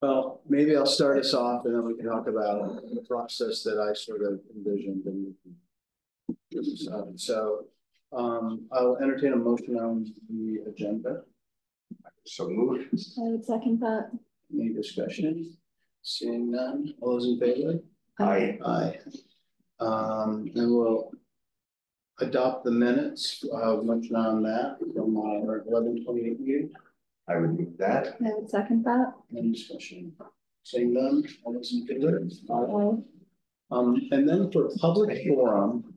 Well, maybe I'll start us off and then we can talk about the process that I sort of envisioned and. So, um, I'll entertain a motion on the agenda. So moved. I would second that. Any discussion? Seeing none, all those in favor? Aye. Aye. Um, and we'll adopt the minutes, uh, motion on that from our eleven twenty-eight meeting. I would move that. I would second that. Any discussion? Seeing none, all those in favor? Aye. Um, and then for public forum,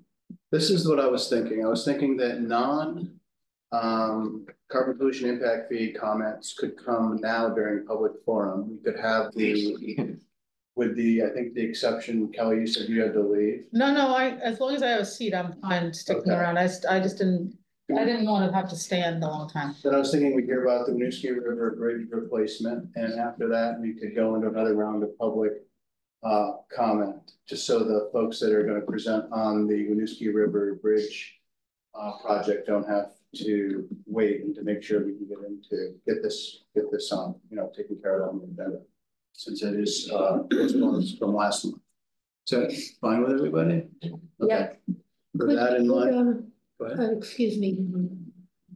this is what I was thinking. I was thinking that non. Um, carbon pollution impact fee comments could come now during public forum. We could have the. With the, I think the exception, Kelly, you said you had to leave. No, no, I, as long as I have a seat, I'm fine sticking Okay. around. I I just didn't, I didn't want to have to stand a long time. Then I was thinking we'd hear about the Winooski River Bridge replacement, and after that, we could go into another round of public. Uh, comment, just so the folks that are gonna present on the Winooski River Bridge. Uh, project don't have to wait and to make sure we can get into, get this, get this on, you know, taken care of on the agenda. Since it is, uh, from last month. So, fine with everybody? Okay. For Could- that in could, mind, um, go ahead. Uh, Excuse me.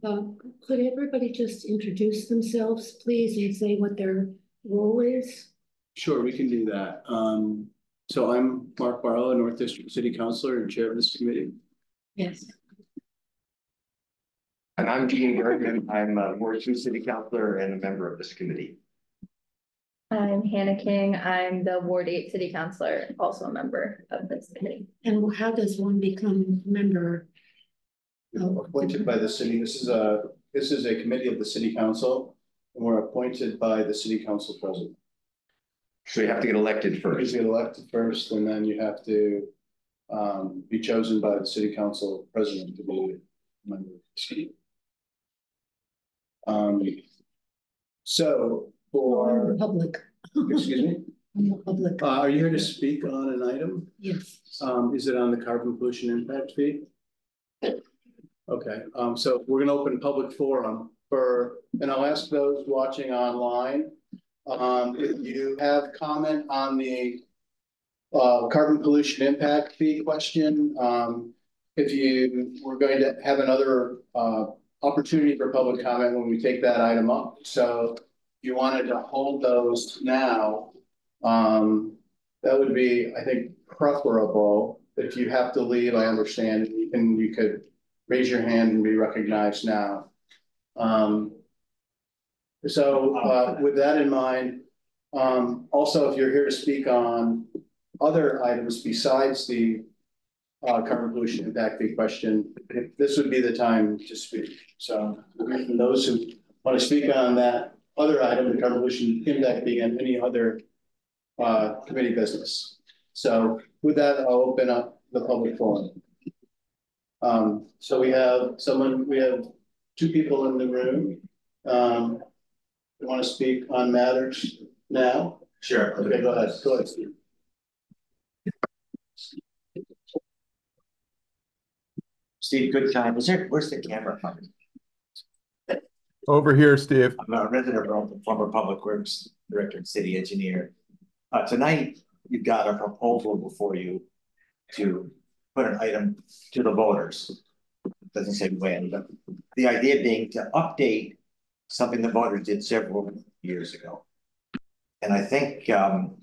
Uh, could everybody just introduce themselves, please, and say what their role is? Sure, we can do that. Um, so I'm Mark Barlow, North District City Councilor and Chair of this committee. Yes. And I'm Gene Bergman. I'm a Ward Two City Councilor and a member of this committee. I'm Hannah King. I'm the Ward Eight City Councilor, also a member of this committee. And how does one become a member? Appointed by the city, this is a, this is a committee of the city council. And we're appointed by the city council president. So you have to get elected first. You first. get elected first and then you have to. Um, be chosen by the city council president to be a member of the city. Um. So for, Public. excuse me, I'm the public, uh, are you here to speak on an item? yes. Um, is it on the carbon pollution impact fee? Okay, um, so we're gonna open public forum for, and I'll ask those watching online. Um, if you have comment on the. Uh, carbon pollution impact fee question, um, if you, we're going to have another, uh, opportunity for public comment when we take that item up, so. If you wanted to hold those now, um, that would be, I think, preferable. If you have to leave, I understand, you can, you could raise your hand and be recognized now. Um. So, uh, with that in mind, um, also, if you're here to speak on other items besides the. Uh, carbon pollution impact fee question, this would be the time to speak. So, those who want to speak on that other item, the carbon pollution impact fee and any other. Uh, committee business. So with that, I'll open up the public forum. Um, so we have someone, we have two people in the room. Um, you want to speak on matters now? Sure. Okay, go ahead, go ahead, Steve. Steve, good time. Is there, where's the camera? Over here, Steve. I'm a resident of former Public Works Director and City Engineer. Uh, tonight, you've got a proposal before you to put an item to the voters. Doesn't say when, but the idea being to update something the voters did several years ago. And I think, um,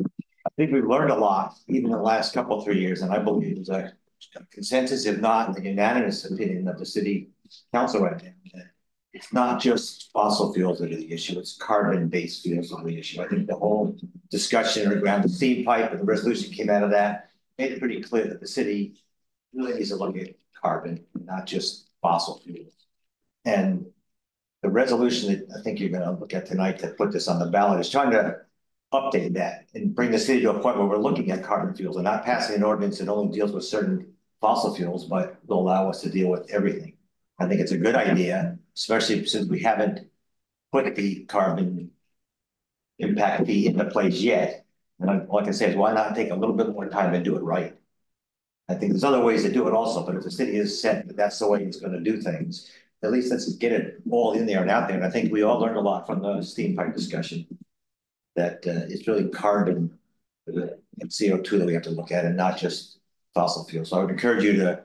I think we've learned a lot, even the last couple, three years, and I believe there's a consensus, if not a unanimous opinion of the city council right now. It's not just fossil fuels that are the issue, it's carbon-based fuels are the issue. I think the whole discussion around the steam pipe and the resolution came out of that. Made it pretty clear that the city really needs to look at carbon, not just fossil fuels. And the resolution that I think you're gonna look at tonight to put this on the ballot is trying to update that and bring the city to a point where we're looking at carbon fuels and not passing an ordinance that only deals with certain fossil fuels, but will allow us to deal with everything. I think it's a good idea, especially since we haven't put the carbon impact fee into place yet. And I- like I said, why not take a little bit more time and do it right? I think there's other ways to do it also, but if the city is set that that's the way it's gonna do things, at least let's get it all in there and out there, and I think we all learned a lot from the steam pipe discussion. That uh it's really carbon and CO two that we have to look at and not just fossil fuels, so I would encourage you to.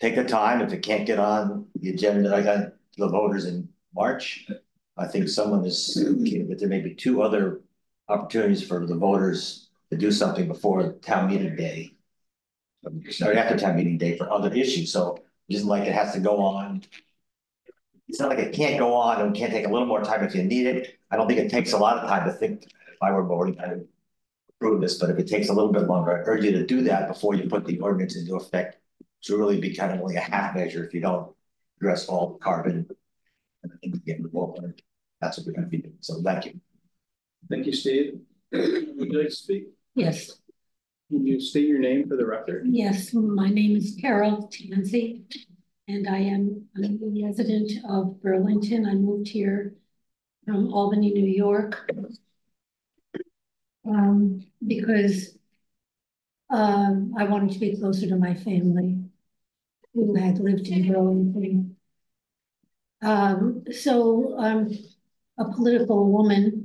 Take the time, if it can't get on the agenda, I got the voters in March. I think someone is, that there may be two other opportunities for the voters to do something before town meeting day. Sorry, after town meeting day for other issues, so it isn't like it has to go on. It's not like it can't go on and can't take a little more time if you need it. I don't think it takes a lot of time to think, if I were voting, I would. Approve this, but if it takes a little bit longer, I urge you to do that before you put the ordinance into effect. To really be kind of only a half measure if you don't address all the carbon. And I think get that's what we're gonna be doing, so thank you. Thank you, Steve. Would you like to speak? Yes, Can you state your name for the record? yes, my name is Carol Tansey. And I am a resident of Burlington. I moved here from Albany, New York. Um, because um, I wanted to be closer to my family who had lived in Burlington. Um, so I'm a political woman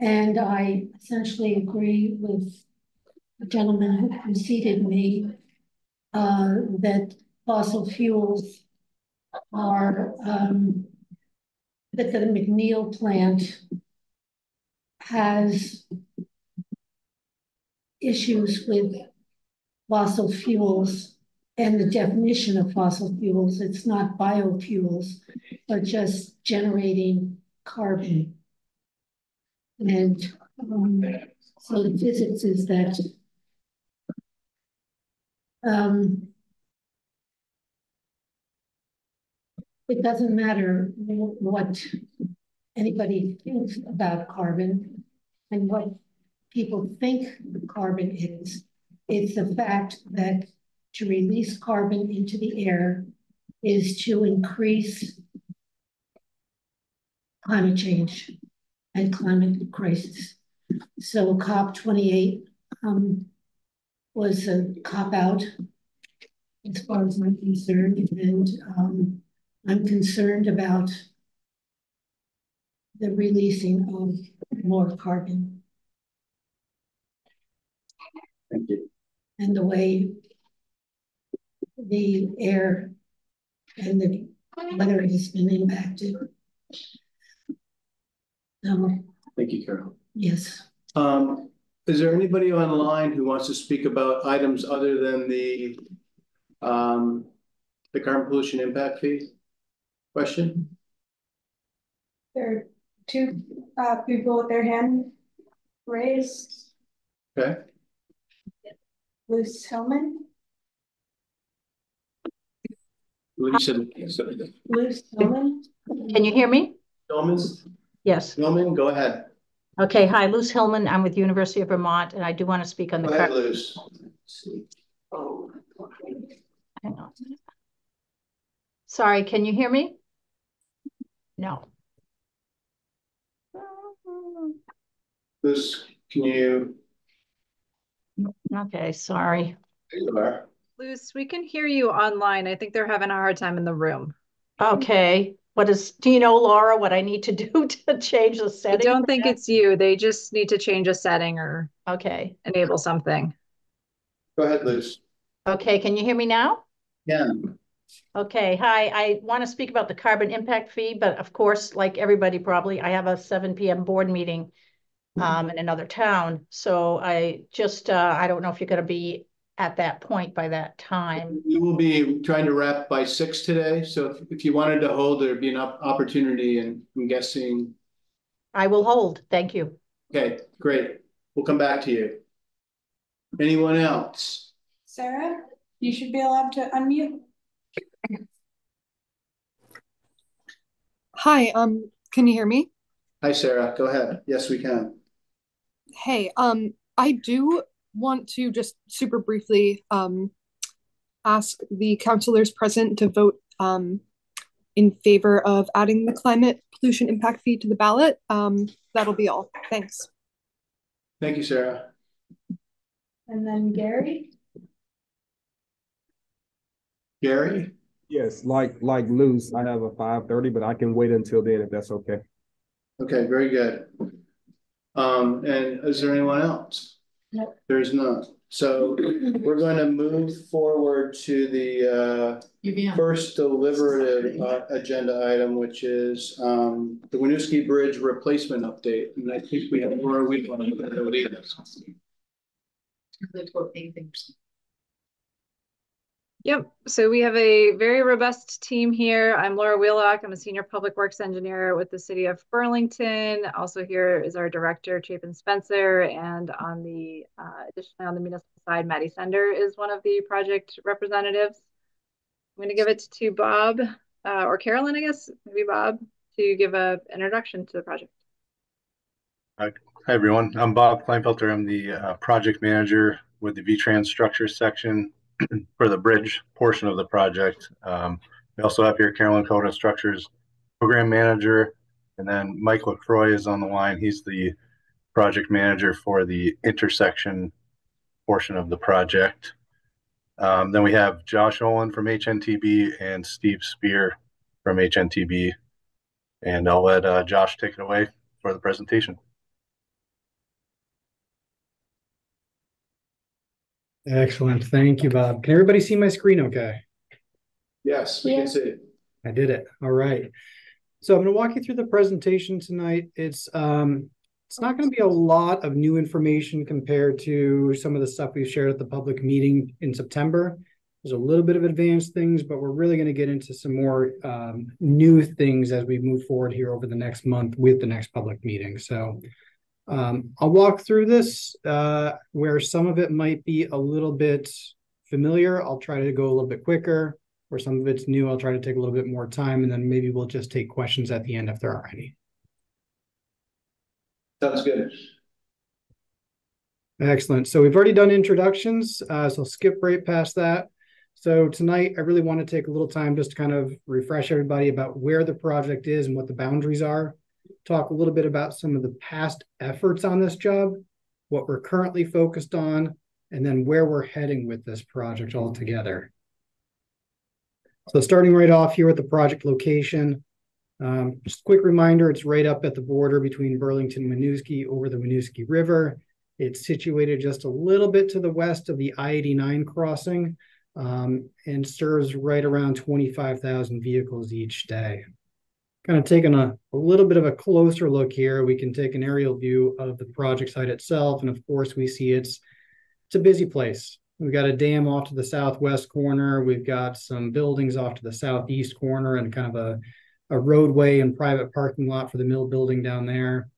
and I essentially agree with the gentleman who preceded me uh, that fossil fuels are um, that the McNeil plant has issues with fossil fuels and the definition of fossil fuels. It's not biofuels, but just generating carbon. And um, so the physics is that um, it doesn't matter what anybody thinks about carbon and what people think carbon is. It's the fact that to release carbon into the air is to increase climate change and climate crisis. So COP twenty-eight um was a cop out as far as I'm concerned, and um I'm concerned about the releasing of more carbon Thank you. and the way the air and the weather has been impacted. Um, Thank you, Carol. yes, Um, is there anybody online who wants to speak about items other than the um, the carbon pollution impact fee? Question? There are two uh people with their hand raised, Okay, Luce Hillman, Lisa, Luce Hillman. Can you hear me? Hillman's, Yes. Hillman, go ahead. Okay, hi, Luce Hillman. I'm with University of Vermont, and I do want to speak on the. Go ahead, car- Luz. Hang on. Sorry, can you hear me? No. Luz, can you? Okay, sorry. There you are. Luce, we can hear you online. I think they're having a hard time in the room. Okay, what is, do you know, Laura, what I need to do to change the setting? I don't think that? it's you. They just need to change a setting or Okay, enable something. Go ahead, Luz. okay, can you hear me now? Yeah. Okay, hi, I want to speak about the carbon impact fee, but of course, like everybody probably, I have a seven PM board meeting um, in another town, so I just, uh, I don't know if you're gonna be at that point by that time. We will be trying to wrap by six today, so if, if you wanted to hold, there'd be an op- opportunity and I'm guessing, I will hold, thank you. okay, great. We'll come back to you. Anyone else? Sarah, you should be allowed to unmute. Hi, um, can you hear me? Hi, Sarah, go ahead. Yes, we can. Hey, um, I do want to just super briefly um ask the councilors present to vote um in favor of adding the climate pollution impact fee to the ballot. Um, that'll be all. Thanks. Thank you, Sarah. And then Gary, Gary? Yes, like, like loose, I have a five thirty, but I can wait until then if that's okay. Okay, very good. Um, and is there anyone else? Nope. There's none. So we're going to move forward to the uh first deliberative uh agenda item, which is um the Winooski Bridge replacement update. And I think we have Laura Weedle to lead us. Yep, so we have a very robust team here. I'm Laura Wheelock. I'm a senior public works engineer with the city of Burlington. Also here is our director, Chapin Spencer, and on the uh, additionally on the municipal side, Maddie Sender is one of the project representatives. I'm going to give it to Bob uh, or Carolyn, I guess, maybe Bob, to give a introduction to the project. Hi, everyone. I'm Bob Kleinfelter. I'm the uh, project manager with the V-Trans structure section for the bridge portion of the project. Um, we also have here Carolyn Cota Structures program manager, and then Mike LaCroix is on the line. He's the project manager for the intersection portion of the project. Um, then we have Josh Olin from HNTB and Steve Spear from HNTB. And I'll let uh, Josh take it away for the presentation. Excellent. Thank you, Bob. Can everybody see my screen okay? Yes, we can see it. I did it. All right. So I'm going to walk you through the presentation tonight. It's um it's not going to be a lot of new information compared to some of the stuff we've shared at the public meeting in September. There's a little bit of advanced things, but we're really going to get into some more um, new things as we move forward here over the next month with the next public meeting. So um, I'll walk through this uh, where some of it might be a little bit familiar. I'll try to go a little bit quicker. Where some of it's new, I'll try to take a little bit more time, and then maybe we'll just take questions at the end if there are any. Sounds good. Excellent. So we've already done introductions, uh, so I'll skip right past that. So tonight, I really want to take a little time just to kind of refresh everybody about where the project is and what the boundaries are. Talk a little bit about some of the past efforts on this job, what we're currently focused on, and then where we're heading with this project altogether. So starting right off here with the project location, um, just a quick reminder, it's right up at the border between Burlington and Winooski over the Winooski River. It's situated just a little bit to the west of the I-89 crossing um, and serves right around 25,000 vehicles each day. Kind of taking a, a little bit of a closer look here, we can take an aerial view of the project site itself. And of course, we see it's, it's a busy place. We've got a dam off to the southwest corner. We've got some buildings off to the southeast corner and kind of a, a roadway and private parking lot for the mill building down there.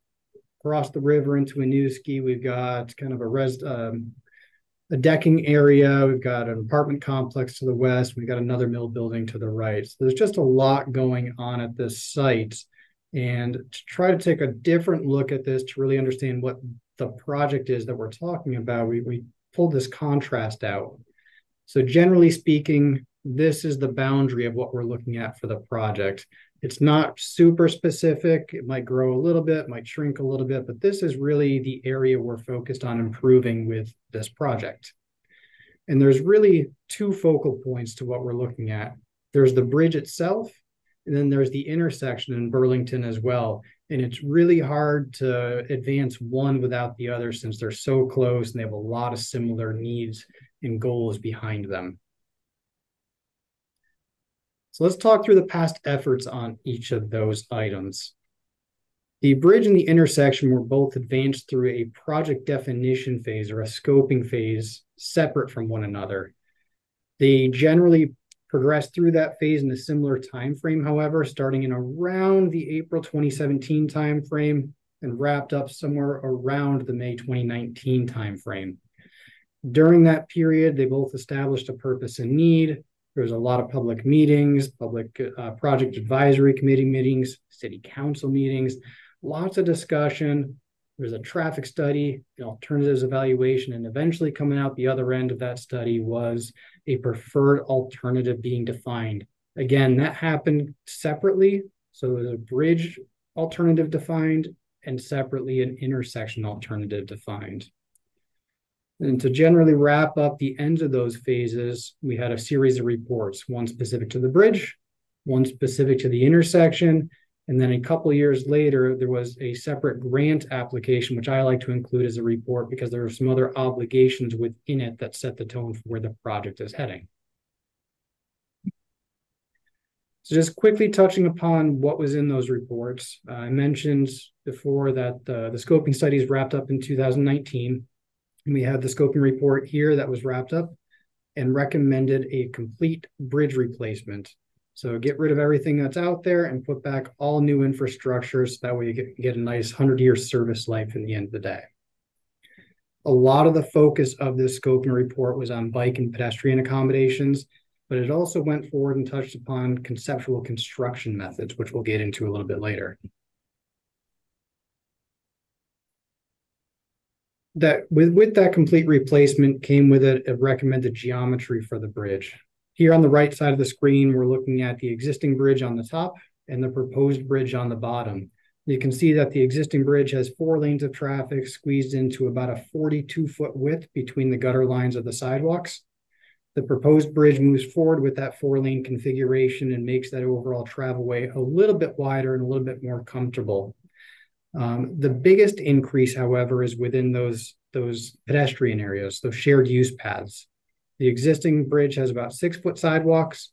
Across the river into Winooski, we've got kind of a res, um, a decking area. We've got an apartment complex to the west. We've got another mill building to the right. So there's just a lot going on at this site. And to try to take a different look at this to really understand what the project is that we're talking about, we, we pulled this contrast out. So generally speaking, this is the boundary of what we're looking at for the project. It's not super specific. It might grow a little bit, might shrink a little bit, but this is really the area we're focused on improving with this project. And there's really two focal points to what we're looking at. There's the bridge itself, and then there's the intersection in Burlington as well. And it's really hard to advance one without the other since they're so close and they have a lot of similar needs and goals behind them. So let's talk through the past efforts on each of those items. The bridge and the intersection were both advanced through a project definition phase or a scoping phase separate from one another. They generally progressed through that phase in a similar time frame, however, starting in around the April 2017 timeframe and wrapped up somewhere around the May 2019 timeframe. During that period, they both established a purpose and need, there was a lot of public meetings, public uh, project advisory committee meetings, city council meetings, lots of discussion. There's a traffic study, an alternatives evaluation, and eventually coming out the other end of that study was a preferred alternative being defined. Again, that happened separately. So there was a bridge alternative defined and separately an intersection alternative defined. And to generally wrap up the ends of those phases, we had a series of reports, one specific to the bridge, one specific to the intersection, and then a couple years later, there was a separate grant application, which I like to include as a report because there are some other obligations within it that set the tone for where the project is heading. So just quickly touching upon what was in those reports, uh, I mentioned before that uh, the scoping studies wrapped up in 2019. We have the scoping report here that was wrapped up and recommended a complete bridge replacement. So get rid of everything that's out there and put back all new infrastructure so that way you get, get a nice 100 year service life in the end of the day. A lot of the focus of this scoping report was on bike and pedestrian accommodations but it also went forward and touched upon conceptual construction methods, which we'll get into a little bit later. That with, with that complete replacement came with it a recommended geometry for the bridge. Here on the right side of the screen, we're looking at the existing bridge on the top and the proposed bridge on the bottom. You can see that the existing bridge has four lanes of traffic squeezed into about a 42 foot width between the gutter lines of the sidewalks. The proposed bridge moves forward with that four lane configuration and makes that overall travelway a little bit wider and a little bit more comfortable. Um, the biggest increase, however, is within those, those pedestrian areas, those shared use paths. The existing bridge has about six foot sidewalks.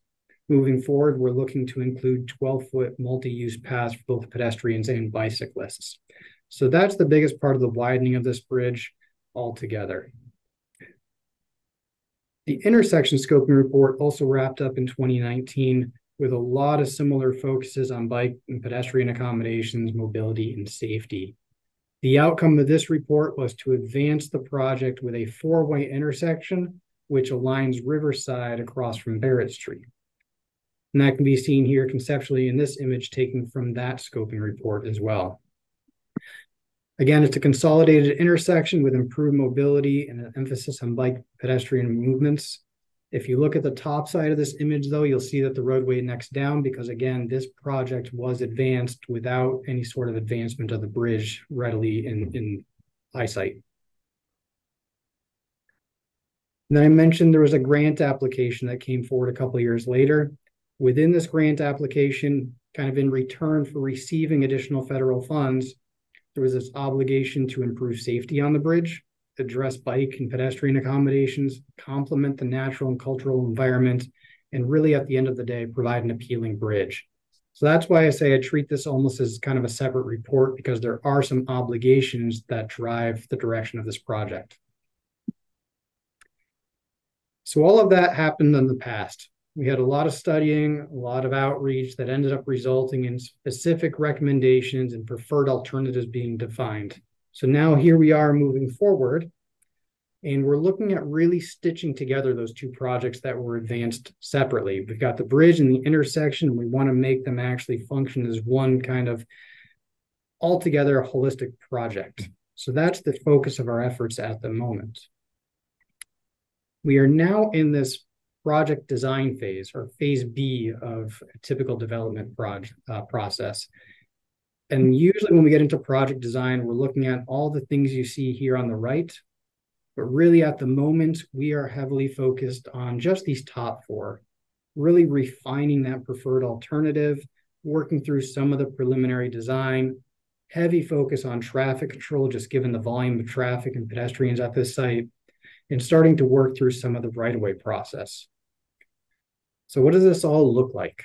Moving forward, we're looking to include 12 foot multi use paths for both pedestrians and bicyclists. So that's the biggest part of the widening of this bridge altogether. The intersection scoping report also wrapped up in 2019 with a lot of similar focuses on bike and pedestrian accommodations, mobility, and safety. The outcome of this report was to advance the project with a four-way intersection, which aligns Riverside across from Barrett Street. And that can be seen here conceptually in this image taken from that scoping report as well. Again, it's a consolidated intersection with improved mobility and an emphasis on bike pedestrian movements. If you look at the top side of this image, though, you'll see that the roadway necks down because, again, this project was advanced without any sort of advancement of the bridge readily in, in eyesight. And then I mentioned there was a grant application that came forward a couple years later. Within this grant application, kind of in return for receiving additional federal funds, there was this obligation to improve safety on the bridge, address bike and pedestrian accommodations, complement the natural and cultural environment, and really at the end of the day, provide an appealing bridge. So that's why I say I treat this almost as kind of a separate report because there are some obligations that drive the direction of this project. So all of that happened in the past we had a lot of studying, a lot of outreach that ended up resulting in specific recommendations and preferred alternatives being defined. So now here we are moving forward, and we're looking at really stitching together those two projects that were advanced separately. We've got the bridge and the intersection, and we want to make them actually function as one kind of altogether holistic project. So that's the focus of our efforts at the moment. We are now in this project design phase or phase B of a typical development project uh, process. And usually when we get into project design, we're looking at all the things you see here on the right. But really at the moment, we are heavily focused on just these top four, really refining that preferred alternative, working through some of the preliminary design, heavy focus on traffic control, just given the volume of traffic and pedestrians at this site, and starting to work through some of the right-of-way process. So what does this all look like?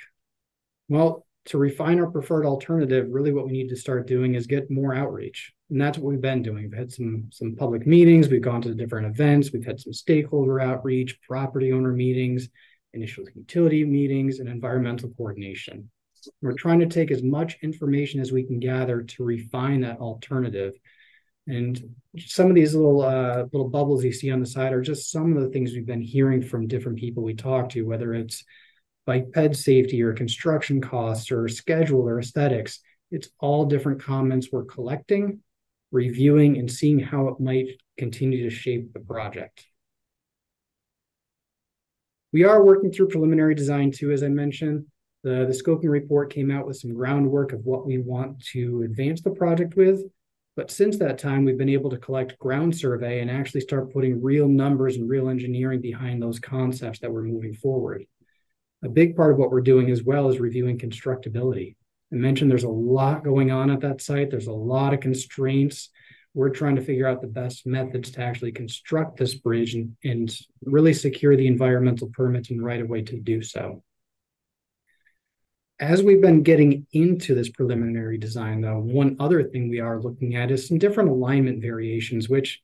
Well, to refine our preferred alternative, really what we need to start doing is get more outreach. And that's what we've been doing. We've had some, some public meetings, we've gone to different events, we've had some stakeholder outreach, property owner meetings, initial utility meetings, and environmental coordination. We're trying to take as much information as we can gather to refine that alternative. And some of these little uh, little bubbles you see on the side are just some of the things we've been hearing from different people we talk to, whether it's bike ped safety or construction costs or schedule or aesthetics. It's all different comments we're collecting, reviewing, and seeing how it might continue to shape the project. We are working through preliminary design too, as I mentioned. The, the scoping report came out with some groundwork of what we want to advance the project with. But since that time, we've been able to collect ground survey and actually start putting real numbers and real engineering behind those concepts that we're moving forward. A big part of what we're doing as well is reviewing constructability. I mentioned there's a lot going on at that site. There's a lot of constraints. We're trying to figure out the best methods to actually construct this bridge and, and really secure the environmental permits and right of way to do so. As we've been getting into this preliminary design, though, one other thing we are looking at is some different alignment variations, which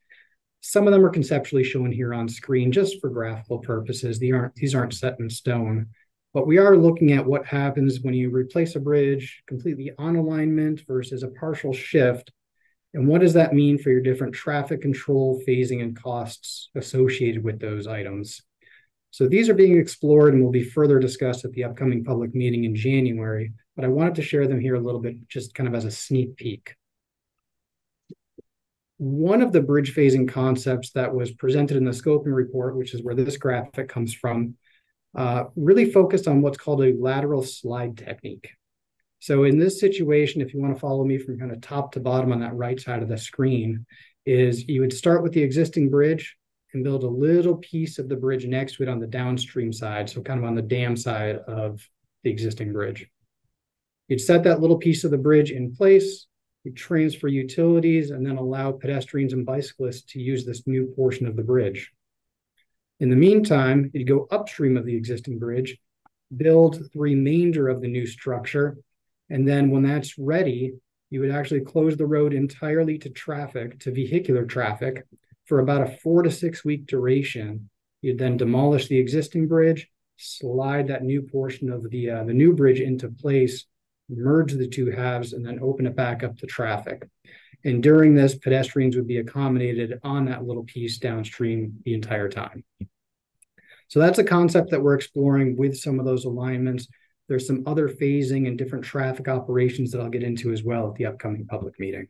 some of them are conceptually shown here on screen just for graphical purposes. Aren't, these aren't set in stone. But we are looking at what happens when you replace a bridge completely on alignment versus a partial shift. And what does that mean for your different traffic control, phasing, and costs associated with those items? So these are being explored and will be further discussed at the upcoming public meeting in January, but I wanted to share them here a little bit just kind of as a sneak peek. One of the bridge phasing concepts that was presented in the scoping report, which is where this graphic comes from, uh, really focused on what's called a lateral slide technique. So in this situation, if you want to follow me from kind of top to bottom on that right side of the screen, is you would start with the existing bridge, and build a little piece of the bridge next to it on the downstream side, so kind of on the dam side of the existing bridge. You'd set that little piece of the bridge in place, you transfer utilities, and then allow pedestrians and bicyclists to use this new portion of the bridge. In the meantime, you'd go upstream of the existing bridge, build the remainder of the new structure, and then when that's ready, you would actually close the road entirely to traffic, to vehicular traffic, for about a four to six week duration. You'd then demolish the existing bridge, slide that new portion of the uh, the new bridge into place, merge the two halves, and then open it back up to traffic. And during this, pedestrians would be accommodated on that little piece downstream the entire time. So that's a concept that we're exploring with some of those alignments. There's some other phasing and different traffic operations that I'll get into as well at the upcoming public meeting.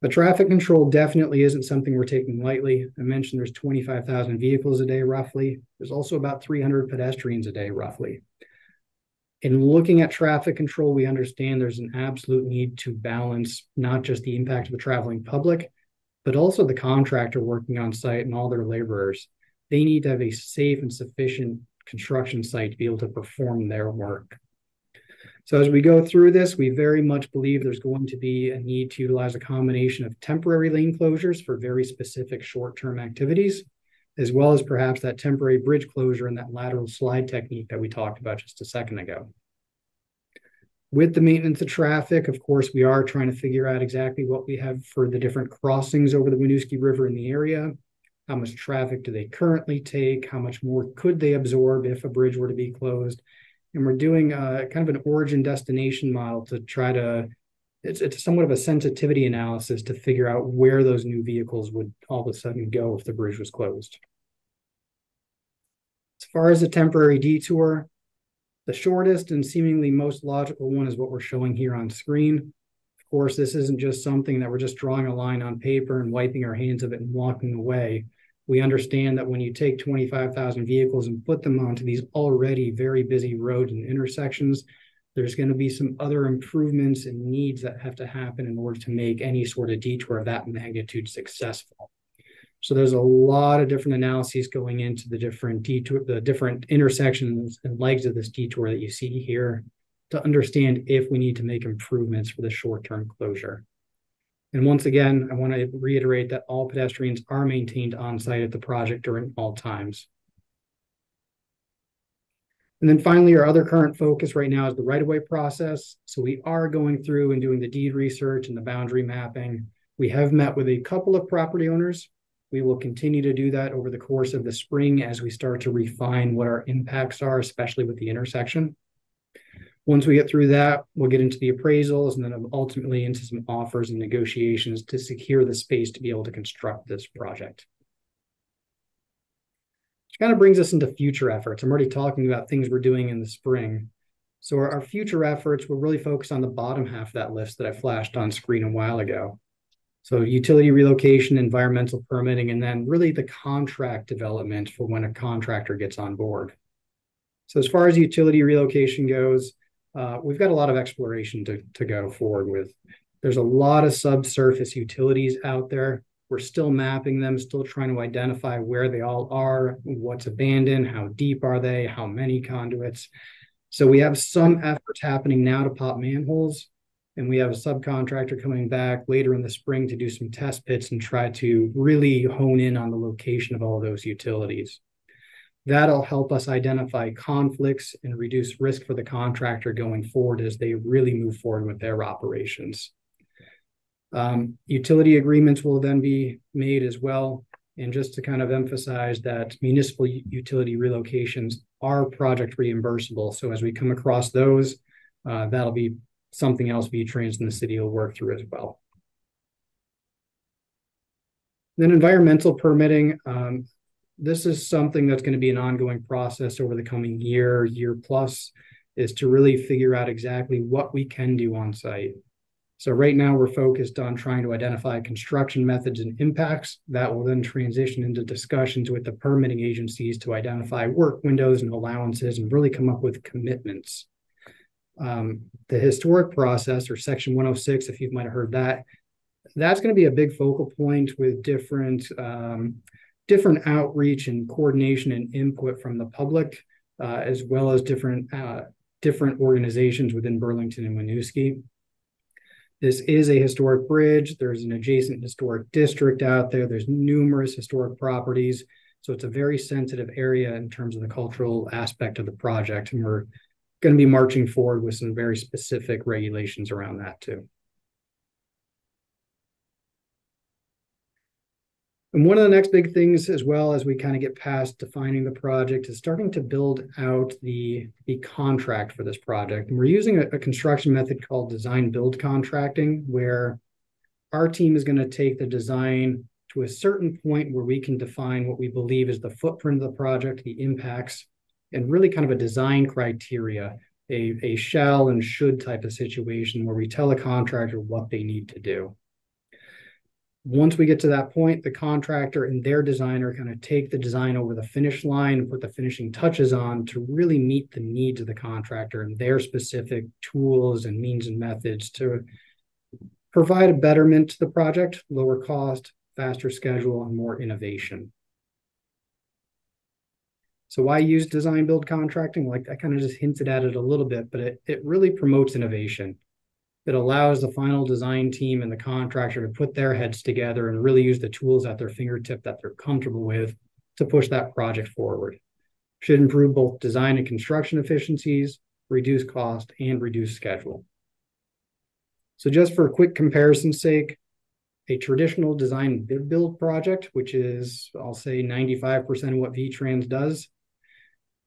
But traffic control definitely isn't something we're taking lightly. I mentioned there's 25,000 vehicles a day roughly. There's also about 300 pedestrians a day roughly. In looking at traffic control, we understand there's an absolute need to balance not just the impact of the traveling public, but also the contractor working on site and all their laborers. They need to have a safe and sufficient construction site to be able to perform their work. So as we go through this, we very much believe there's going to be a need to utilize a combination of temporary lane closures for very specific short-term activities, as well as perhaps that temporary bridge closure and that lateral slide technique that we talked about just a second ago. With the maintenance of traffic, of course, we are trying to figure out exactly what we have for the different crossings over the Winooski River in the area. How much traffic do they currently take? How much more could they absorb if a bridge were to be closed? and we're doing a, kind of an origin destination model to try to it's, it's somewhat of a sensitivity analysis to figure out where those new vehicles would all of a sudden go if the bridge was closed. As far as a temporary detour, the shortest and seemingly most logical one is what we're showing here on screen. Of course, this isn't just something that we're just drawing a line on paper and wiping our hands of it and walking away we understand that when you take 25,000 vehicles and put them onto these already very busy roads and intersections, there's going to be some other improvements and needs that have to happen in order to make any sort of detour of that magnitude successful. So there's a lot of different analyses going into the different detour, the different intersections and legs of this detour that you see here to understand if we need to make improvements for the short-term closure. And once again, I want to reiterate that all pedestrians are maintained on site at the project during all times. And then finally, our other current focus right now is the right-of-way process. So we are going through and doing the deed research and the boundary mapping. We have met with a couple of property owners. We will continue to do that over the course of the spring as we start to refine what our impacts are, especially with the intersection. Once we get through that, we'll get into the appraisals and then ultimately into some offers and negotiations to secure the space to be able to construct this project. Which kind of brings us into future efforts. I'm already talking about things we're doing in the spring. So our, our future efforts will really focus on the bottom half of that list that I flashed on screen a while ago. So utility relocation, environmental permitting, and then really the contract development for when a contractor gets on board. So as far as utility relocation goes, uh, we've got a lot of exploration to, to go forward with. There's a lot of subsurface utilities out there. We're still mapping them, still trying to identify where they all are, what's abandoned, how deep are they, how many conduits. So we have some efforts happening now to pop manholes. And we have a subcontractor coming back later in the spring to do some test pits and try to really hone in on the location of all those utilities. That'll help us identify conflicts and reduce risk for the contractor going forward as they really move forward with their operations. Um, utility agreements will then be made as well. And just to kind of emphasize that municipal utility relocations are project reimbursable. So as we come across those, uh, that'll be something else VTrans in the city will work through as well. Then environmental permitting, um, this is something that's going to be an ongoing process over the coming year, year plus, is to really figure out exactly what we can do on site. So right now we're focused on trying to identify construction methods and impacts that will then transition into discussions with the permitting agencies to identify work windows and allowances and really come up with commitments. Um, the historic process or section 106, if you might have heard that, that's going to be a big focal point with different um, different outreach and coordination and input from the public, uh, as well as different uh, different organizations within Burlington and Winooski. This is a historic bridge. There's an adjacent historic district out there. There's numerous historic properties. So it's a very sensitive area in terms of the cultural aspect of the project. And we're going to be marching forward with some very specific regulations around that too. And one of the next big things as well as we kind of get past defining the project is starting to build out the, the contract for this project. And we're using a, a construction method called design build contracting, where our team is going to take the design to a certain point where we can define what we believe is the footprint of the project, the impacts, and really kind of a design criteria, a, a shall and should type of situation where we tell a contractor what they need to do. Once we get to that point, the contractor and their designer kind of take the design over the finish line and put the finishing touches on to really meet the needs of the contractor and their specific tools and means and methods to provide a betterment to the project, lower cost, faster schedule, and more innovation. So why use design build contracting? Like I kind of just hinted at it a little bit, but it, it really promotes innovation. It allows the final design team and the contractor to put their heads together and really use the tools at their fingertip that they're comfortable with to push that project forward. Should improve both design and construction efficiencies, reduce cost, and reduce schedule. So just for a quick comparison's sake, a traditional design build project, which is, I'll say 95% of what VTrans does,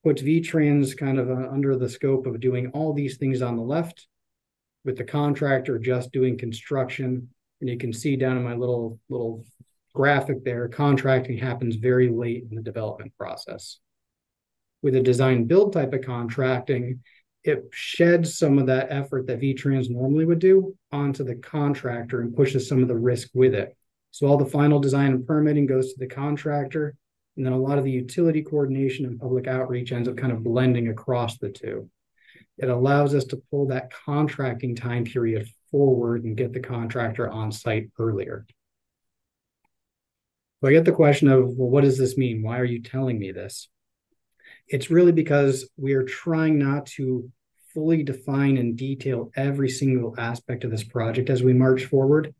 puts VTrans kind of uh, under the scope of doing all these things on the left with the contractor just doing construction. And you can see down in my little little graphic there, contracting happens very late in the development process. With a design build type of contracting, it sheds some of that effort that VTrans normally would do onto the contractor and pushes some of the risk with it. So all the final design and permitting goes to the contractor, and then a lot of the utility coordination and public outreach ends up kind of blending across the two it allows us to pull that contracting time period forward and get the contractor on site earlier. So I get the question of, well, what does this mean? Why are you telling me this? It's really because we are trying not to fully define and detail every single aspect of this project as we march forward.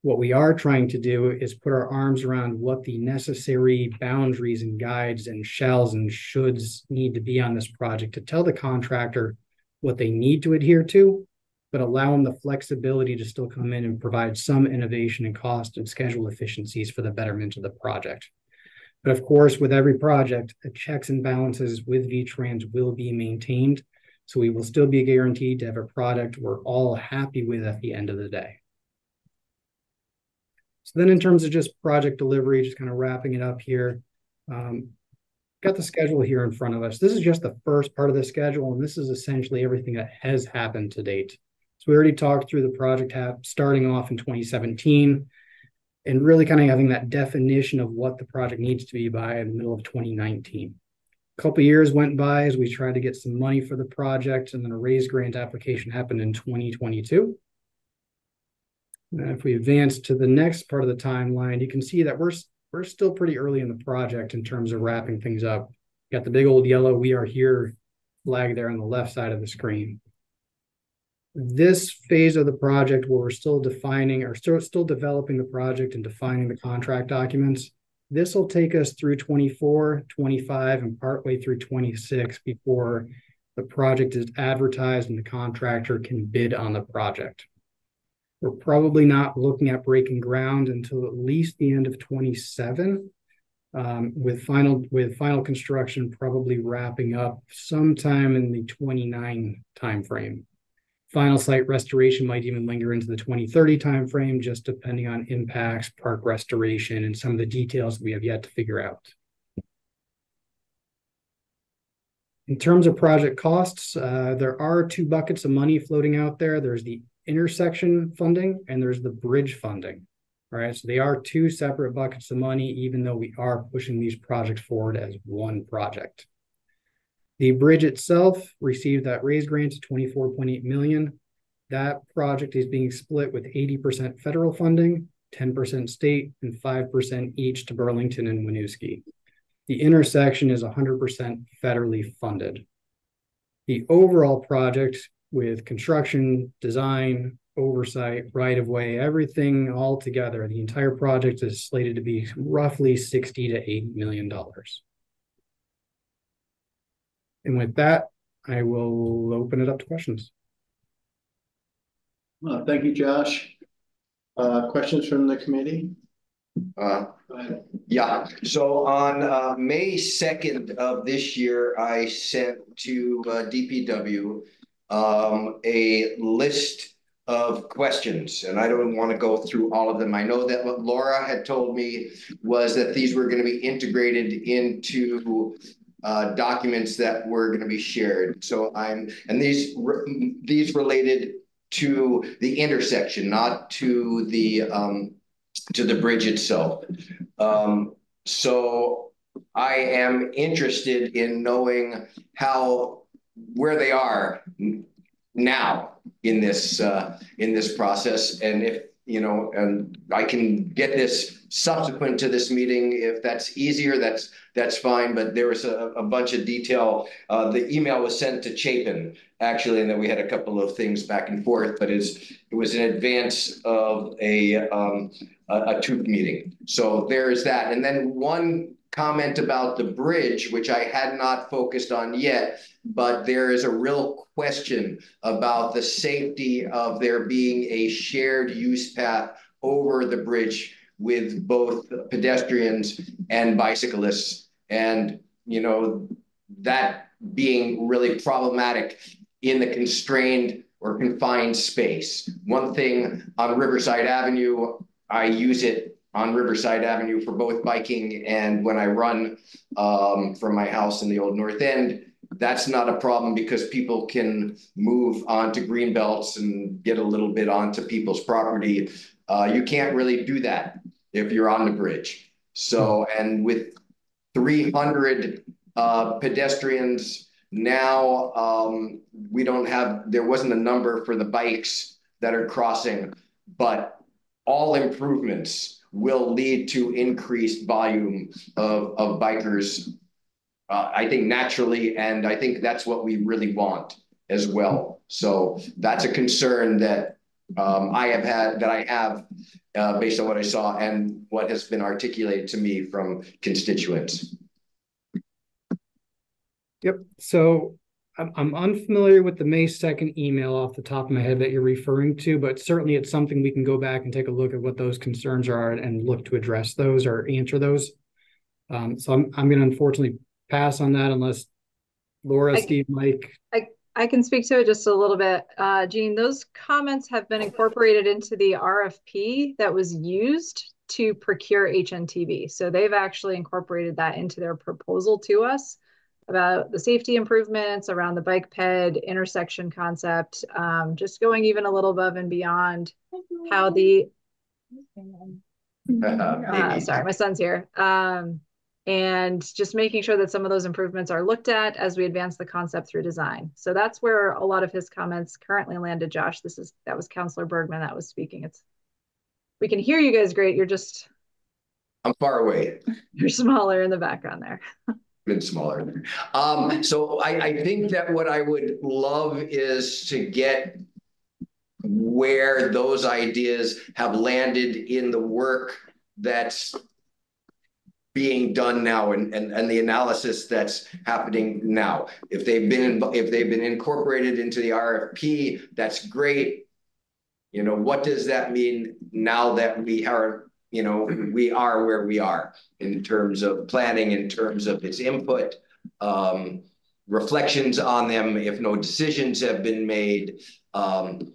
What we are trying to do is put our arms around what the necessary boundaries and guides and shalls and shoulds need to be on this project to tell the contractor what they need to adhere to, but allow them the flexibility to still come in and provide some innovation and cost and schedule efficiencies for the betterment of the project. But of course, with every project, the checks and balances with VTrans will be maintained. So we will still be guaranteed to have a product we're all happy with at the end of the day. So then in terms of just project delivery, just kind of wrapping it up here, um, got the schedule here in front of us. This is just the first part of the schedule, and this is essentially everything that has happened to date. So we already talked through the project have starting off in 2017 and really kind of having that definition of what the project needs to be by the middle of 2019. A couple of years went by as we tried to get some money for the project, and then a raise grant application happened in 2022. And if we advance to the next part of the timeline, you can see that we're we're still pretty early in the project in terms of wrapping things up. Got the big old yellow "We are here" flag there on the left side of the screen. This phase of the project where we're still defining or still still developing the project and defining the contract documents. This will take us through 24, 25, and partway through 26 before the project is advertised and the contractor can bid on the project. We're probably not looking at breaking ground until at least the end of 27, um, with final with final construction probably wrapping up sometime in the 29 timeframe. Final site restoration might even linger into the 2030 timeframe, just depending on impacts, park restoration, and some of the details we have yet to figure out. In terms of project costs, uh, there are two buckets of money floating out there. There's the intersection funding and there's the bridge funding. Right. so they are two separate buckets of money, even though we are pushing these projects forward as one project. The bridge itself received that raise grant of 24.8 million. That project is being split with 80% federal funding, 10% state, and 5% each to Burlington and Winooski. The intersection is 100% federally funded. The overall project with construction, design, oversight, right of way, everything all together, the entire project is slated to be roughly 60 to 8 million dollars. And with that, I will open it up to questions. Uh, thank you, Josh. Uh, questions from the committee? Uh, yeah, so on uh, May second of this year, I sent to uh, DPW um, a list of questions, and I don't want to go through all of them. I know that what Laura had told me was that these were going to be integrated into uh, documents that were going to be shared. So I'm, and these these related to the intersection, not to the um, to the bridge itself. Um, so I am interested in knowing how where they are now in this uh, in this process, and if you know, and I can get this subsequent to this meeting if that's easier. That's that's fine. But there was a, a bunch of detail. Uh, the email was sent to Chapin actually, and then we had a couple of things back and forth. But is it was in advance of a um, a, a TOOP meeting. So there is that. And then one comment about the bridge, which I had not focused on yet, but there is a real question about the safety of there being a shared use path over the bridge with both pedestrians and bicyclists. And, you know, that being really problematic in the constrained or confined space. One thing on Riverside Avenue, I use it on Riverside Avenue for both biking and when I run um, from my house in the old North End. That's not a problem because people can move onto green belts and get a little bit onto people's property. Uh, you can't really do that if you're on the bridge. So, and with 300 uh, pedestrians now, um, we don't have, there wasn't a number for the bikes that are crossing, but all improvements will lead to increased volume of, of bikers, uh, I think naturally, and I think that's what we really want as well. So that's a concern that um, I have had, that I have uh, based on what I saw and what has been articulated to me from constituents. Yep. So I'm, I'm unfamiliar with the May 2nd email off the top of my head that you're referring to, but certainly it's something we can go back and take a look at what those concerns are and look to address those or answer those. Um, so I'm, I'm going to unfortunately pass on that unless Laura, I, Steve, Mike. I, I can speak to it just a little bit. Uh, Gene, those comments have been incorporated into the RFP that was used to procure HNTB. So they've actually incorporated that into their proposal to us about the safety improvements around the bike ped intersection concept, um, just going even a little above and beyond how the uh, sorry, my son's here. Um, and just making sure that some of those improvements are looked at as we advance the concept through design. So that's where a lot of his comments currently landed, Josh. This is that was Councillor Bergman that was speaking. It's we can hear you guys great. You're just, I'm far away. you're smaller in the background there. been smaller. Um, so I, I think that what I would love is to get where those ideas have landed in the work that's being done now and, and, and the analysis that's happening now. If they've been, if they've been incorporated into the RFP, that's great. You know, what does that mean now that we are, you know, we are where we are in terms of planning, in terms of its input, um, reflections on them, if no decisions have been made, um,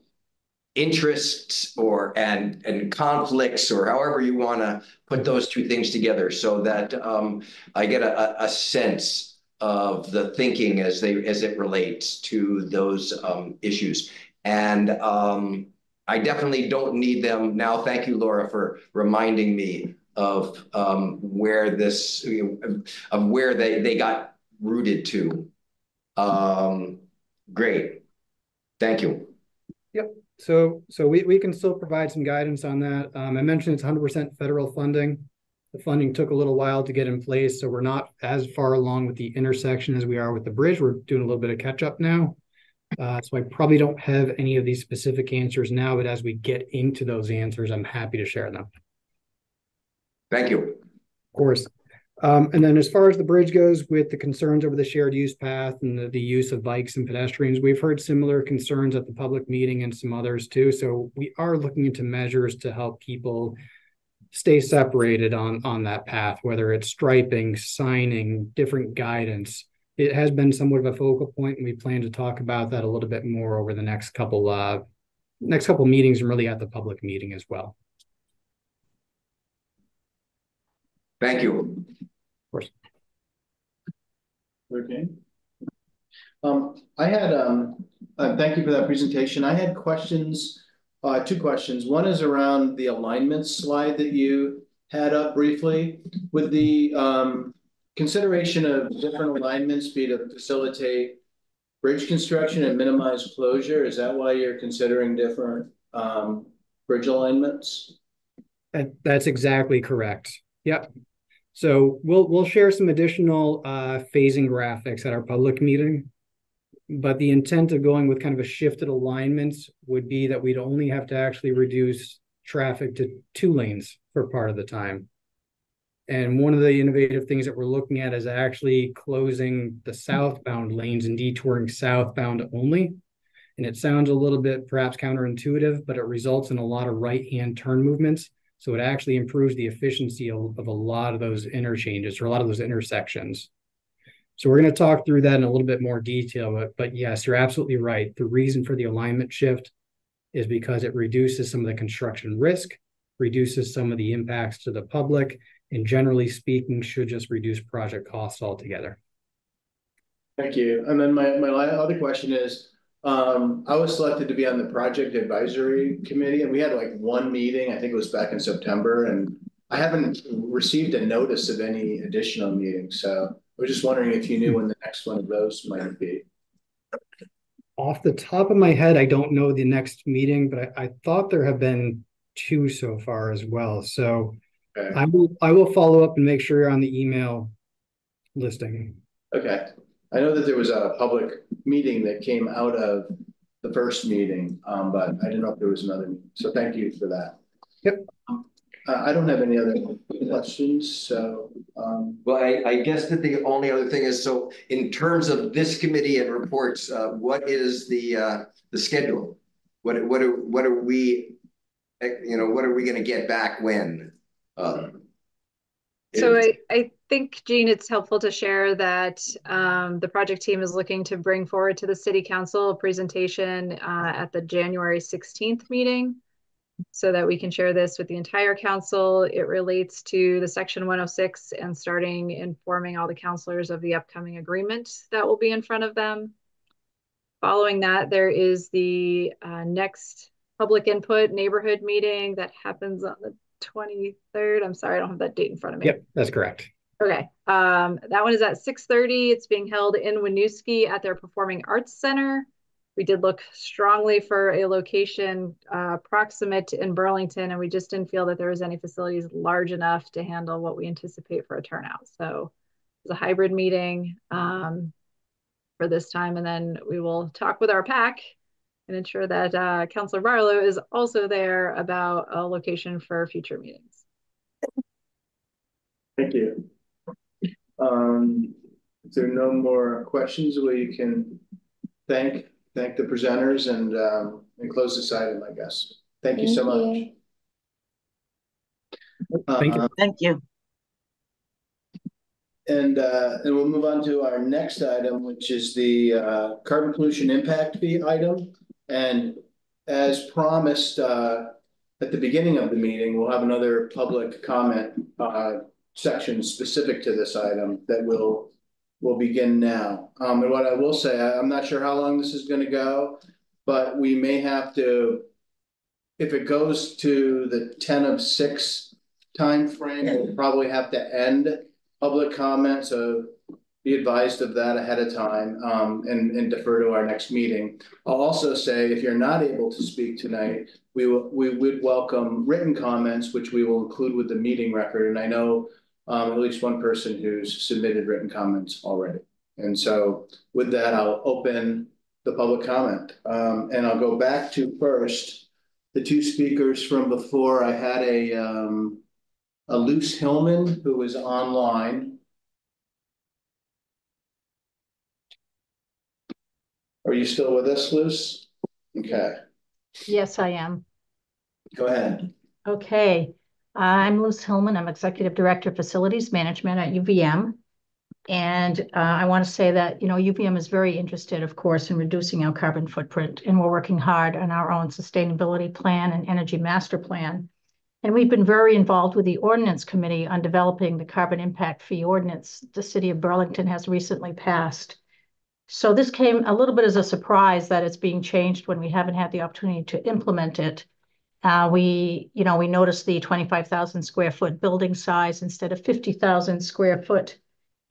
interests or and and conflicts or however you want to put those two things together so that um, I get a, a sense of the thinking as they as it relates to those um, issues. And um, I definitely don't need them now. Thank you, Laura, for reminding me of um, where this of where they they got rooted to. Um, great. Thank you. Yep. So, so we, we can still provide some guidance on that. Um, I mentioned it's hundred percent federal funding. The funding took a little while to get in place, so we're not as far along with the intersection as we are with the bridge. We're doing a little bit of catch up now. Uh, so I probably don't have any of these specific answers now, but as we get into those answers, I'm happy to share them. Thank you. Of course. Um, and then as far as the bridge goes with the concerns over the shared use path and the, the use of bikes and pedestrians, we've heard similar concerns at the public meeting and some others too. So we are looking into measures to help people stay separated on, on that path, whether it's striping, signing, different guidance. It has been somewhat of a focal point, and we plan to talk about that a little bit more over the next couple uh next couple meetings and really at the public meeting as well. Thank you. Of course. Okay. Um, I had, um, uh, thank you for that presentation. I had questions, uh, two questions. One is around the alignment slide that you had up briefly with the, um, consideration of different alignments be to facilitate bridge construction and minimize closure. Is that why you're considering different, um, bridge alignments? That, that's exactly correct. Yep. So we'll we'll share some additional uh, phasing graphics at our public meeting. But the intent of going with kind of a shifted alignments would be that we'd only have to actually reduce traffic to two lanes for part of the time. And one of the innovative things that we're looking at is actually closing the southbound lanes and detouring southbound only. And it sounds a little bit perhaps counterintuitive, but it results in a lot of right-hand turn movements so it actually improves the efficiency of, of a lot of those interchanges or a lot of those intersections. So we're going to talk through that in a little bit more detail, but, but yes, you're absolutely right. The reason for the alignment shift is because it reduces some of the construction risk, reduces some of the impacts to the public, and generally speaking, should just reduce project costs altogether. Thank you. And then my, my other question is, um, I was selected to be on the project advisory committee and we had like one meeting, I think it was back in September and I haven't received a notice of any additional meetings. So I was just wondering if you knew when the next one of those might be. Off the top of my head, I don't know the next meeting, but I, I thought there have been two so far as well. So okay. I will I will follow up and make sure you're on the email listing. Okay. I know that there was a public meeting that came out of the first meeting, um, but I didn't know if there was another. Meeting. So thank you for that. Yep. Uh, I don't have any other questions. So, um, well, I, I, guess that the only other thing is so in terms of this committee and reports, uh, what is the uh, the schedule? What what are what are we, you know, what are we going to get back when? Um, so I, I think, Gene, it's helpful to share that um, the project team is looking to bring forward to the City Council a presentation uh, at the January 16th meeting so that we can share this with the entire council. It relates to the Section 106 and starting informing all the councilors of the upcoming agreement that will be in front of them. Following that, there is the uh, next public input neighborhood meeting that happens on the 23rd. I'm sorry, I don't have that date in front of me. Yep, that's correct. Okay. Um, that one is at 6.30. It's being held in Winooski at their Performing Arts Center. we did look strongly for a location uh, proximate in Burlington, and we just didn't feel that there was any facilities large enough to handle what we anticipate for a turnout. So it's a hybrid meeting um, for this time, and then we will talk with our PAC and ensure that uh, Councilor Barlow is also there about a location for future meetings. Thank you. Um, if there are no more questions, we can thank, thank the presenters and, um, and close this item, I guess. Thank you so much. Thank you. Uh, Thank you. And, uh, and we'll move on to our next item, which is the, uh, carbon pollution impact fee item. And as promised, uh, at the beginning of the meeting, we'll have another public comment, uh, section specific to this item that will, will begin now. Um, and what I will say, I'm not sure how long this is gonna go, but we may have to, if it goes to the ten of six timeframe, we'll probably have to end public comment, so be advised of that ahead of time, um, and, and defer to our next meeting. I'll also say, if you're not able to speak tonight, we will, we would welcome written comments, which we will include with the meeting record, and I know um, at least one person who's submitted written comments already. And so with that, I'll open the public comment, um, and I'll go back to first, the two speakers from before, I had a, um, a Luce Hillman who was online. Are you still with us, Luce? Okay, Yes, I am. go ahead. Okay, I'm Luce Hillman. I'm Executive Director of Facilities Management at UVM. And uh, I want to say that, you know, UVM is very interested, of course, in reducing our carbon footprint, and we're working hard on our own sustainability plan and energy master plan. And we've been very involved with the ordinance committee on developing the carbon impact fee ordinance the city of Burlington has recently passed. So this came a little bit as a surprise that it's being changed when we haven't had the opportunity to implement it. Uh, we, you know, we noticed the twenty-five thousand square foot building size instead of fifty thousand square foot.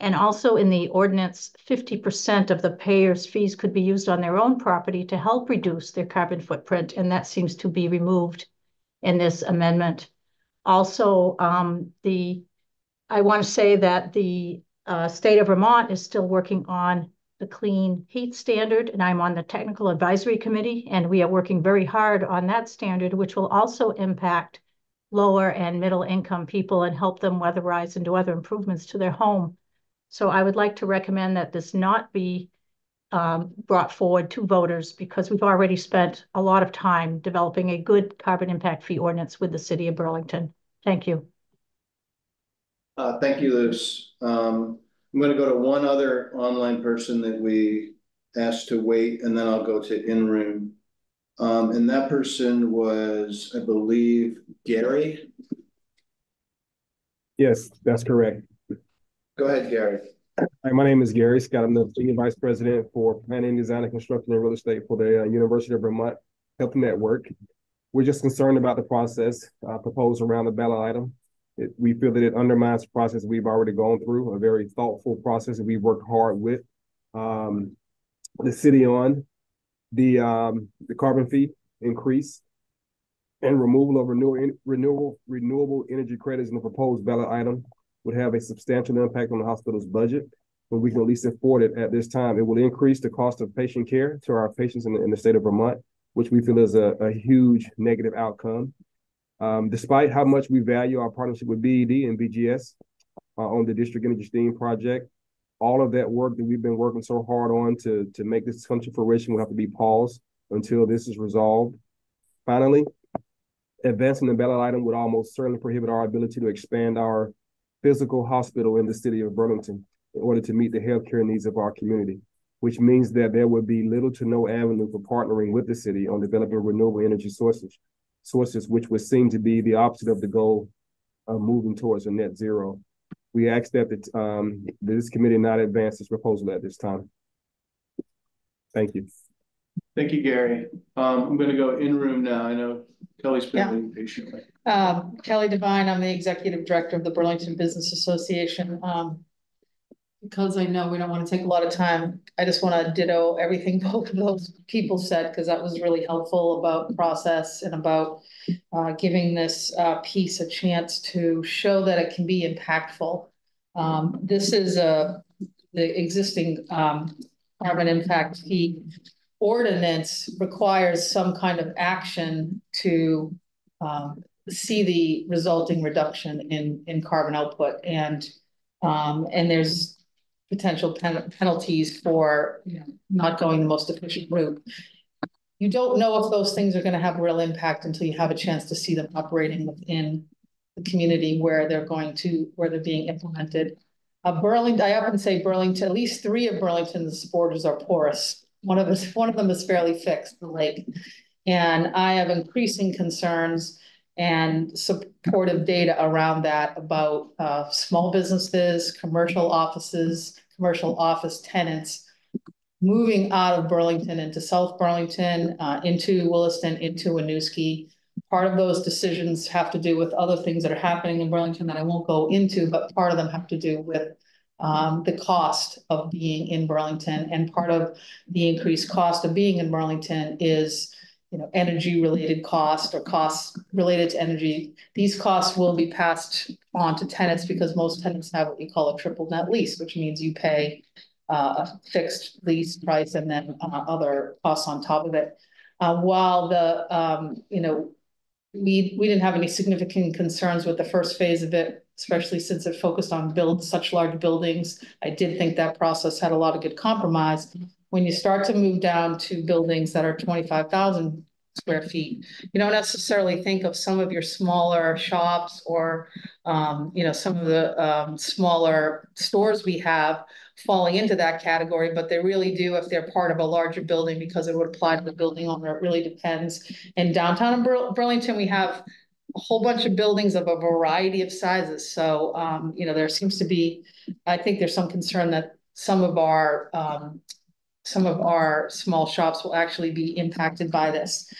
And also in the ordinance, fifty percent of the payers' fees could be used on their own property to help reduce their carbon footprint, and that seems to be removed in this amendment. Also, um, the, I want to say that the uh, state of Vermont is still working on the clean heat standard, and I'm on the technical advisory committee, and we are working very hard on that standard, which will also impact lower and middle income people and help them weatherize and do other improvements to their home. So I would like to recommend that this not be um, brought forward to voters because we've already spent a lot of time developing a good carbon impact fee ordinance with the city of Burlington. Thank you. Uh, thank you, Luce. Um, I'm gonna go to one other online person that we asked to wait, and then I'll go to in-room. Um, and that person was, I believe, Gary. Yes, that's correct. Go ahead, Gary. Hi, my name is Gary Scott. I'm the Senior Vice President for Planning, Design, and Construction and Real Estate for the uh, University of Vermont Health Network. We're just concerned about the process uh, proposed around the ballot item. It, we feel that it undermines the process we've already gone through, a very thoughtful process that we've worked hard with um, the city on. The um, the carbon fee increase and removal of renewable renewable renewable energy credits in the proposed ballot item would have a substantial impact on the hospital's budget. But we can at least afford it at this time. It will increase the cost of patient care to our patients in the, in the state of Vermont, which we feel is a, a huge negative outcome. Um, despite how much we value our partnership with BED and VGS uh, on the district energy steam project, all of that work that we've been working so hard on to, to make this come to fruition will have to be paused until this is resolved. Finally, advancing the ballot item would almost certainly prohibit our ability to expand our physical hospital in the city of Burlington in order to meet the healthcare needs of our community, which means that there would be little to no avenue for partnering with the city on developing renewable energy sources, sources which would seem to be the opposite of the goal of moving towards a net zero. We ask that the, um, this committee not advance this proposal at this time. Thank you. Thank you, Gary. Um, I'm gonna go in room now. I know Kelly's been Yeah. waiting patiently. Um, Kelly Devine, I'm the Executive Director of the Burlington Business Association. Um, because I know we don't want to take a lot of time, I just want to ditto everything both of those people said, because that was really helpful about process and about uh, giving this uh, piece a chance to show that it can be impactful. Um, this is a, the existing um, carbon impact fee ordinance requires some kind of action to um, see the resulting reduction in, in carbon output and um, and there's potential pen penalties for you know, not going the most efficient route. You don't know if those things are going to have real impact until you have a chance to see them operating within the community where they're going to, where they're being implemented. Uh, Burlington, I often say Burlington, at least three of Burlington's borders are porous. One of us, one of them is fairly fixed, the lake. And I have increasing concerns and supportive data around that about uh, small businesses, commercial offices, commercial office tenants moving out of Burlington into South Burlington, uh, into Williston, into Winooski. Part of those decisions have to do with other things that are happening in Burlington that I won't go into, but part of them have to do with um, the cost of being in Burlington. And part of the increased cost of being in Burlington is you know, energy related cost or costs related to energy. These costs will be passed on to tenants because most tenants have what we call a triple net lease, which means you pay uh, a fixed lease price and then uh, other costs on top of it. Uh, while the, um, you know, we, we didn't have any significant concerns with the first phase of it, especially since it focused on build such large buildings. I did think that process had a lot of good compromise when you start to move down to buildings that are twenty-five thousand square feet, you don't necessarily think of some of your smaller shops or, um, you know, some of the, um, smaller stores we have falling into that category, but they really do if they're part of a larger building because it would apply to the building owner. It really depends. In downtown Bur Burlington, we have a whole bunch of buildings of a variety of sizes. So, um, you know, there seems to be, I think there's some concern that some of our, um, some of our small shops will actually be impacted by this.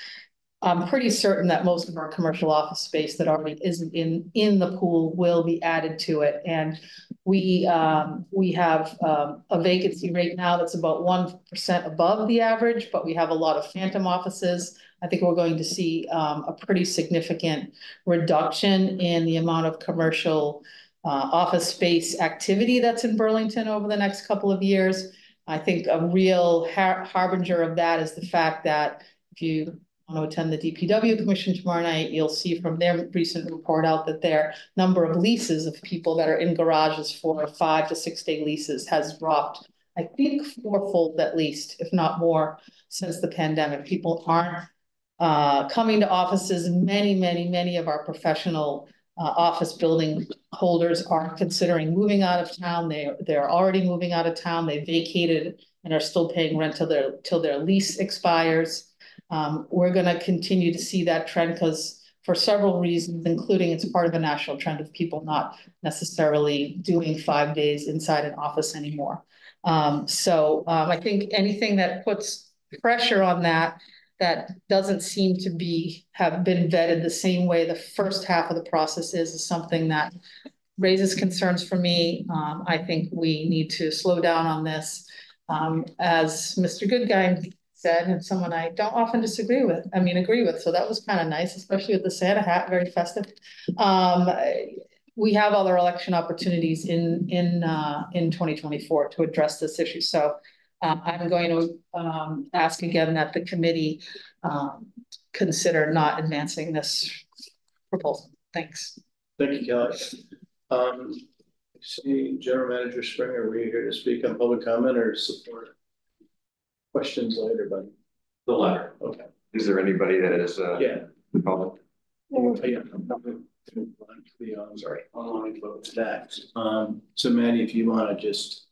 I'm pretty certain that most of our commercial office space that already isn't in, in the pool will be added to it. And we, um, we have, um, a vacancy rate now that's about one percent above the average, but we have a lot of phantom offices. I think we're going to see, um, a pretty significant reduction in the amount of commercial, uh, office space activity that's in Burlington over the next couple of years. I think a real har harbinger of that is the fact that if you want to attend the DPW commission tomorrow night, you'll see from their recent report out that their number of leases of people that are in garages for five to six day leases has dropped. I think fourfold at least, if not more, since the pandemic. People aren't uh, coming to offices. Many, many, many of our professional uh, office building holders are considering moving out of town. They, they're already moving out of town. They vacated and are still paying rent till their, till their lease expires. Um, we're going to continue to see that trend because for several reasons, including it's part of a national trend of people not necessarily doing five days inside an office anymore. Um, so um, I think anything that puts pressure on that that doesn't seem to be have been vetted the same way the first half of the process is, is something that raises concerns for me. Um, I think we need to slow down on this. Um, as Mr. Goodguy said, and someone I don't often disagree with, I mean, agree with. So that was kind of nice, especially with the Santa hat, very festive. Um, we have other election opportunities in in uh, in 2024 to address this issue. So uh, I'm going to um, ask again that the committee um, consider not advancing this proposal. Thanks. Thank you, Kelly. Um, see, General Manager Springer, were you here to speak on public comment or support? Questions later, buddy. The latter. Okay. Is there anybody that is, uh, yeah. public? Yeah. I'm sorry, online vote next. Um, so Maddie, if you want to just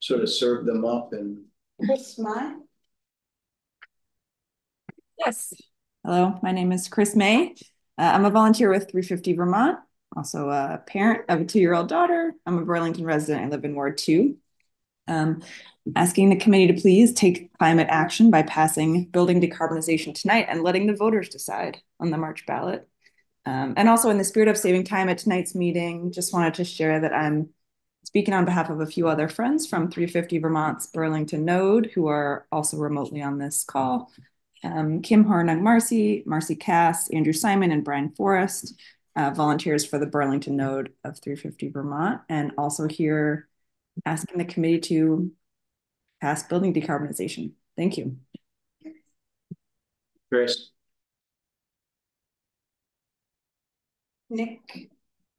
sort of serve them up and. Chris May. Yes. Hello, my name is Chris May. Uh, I'm a volunteer with 350 Vermont, also a parent of a two-year-old daughter. I'm a Burlington resident. I live in Ward 2. Um, asking the committee to please take climate action by passing building decarbonization tonight and letting the voters decide on the March ballot. Um, and also in the spirit of saving time at tonight's meeting, just wanted to share that I'm speaking on behalf of a few other friends from three fifty Vermont's Burlington Node, who are also remotely on this call. Um, Kim Harnung Marcy, Marcy Cass, Andrew Simon, and Brian Forrest, uh, volunteers for the Burlington Node of three fifty Vermont, and also here asking the committee to pass building decarbonization. Thank you. Grace. Nick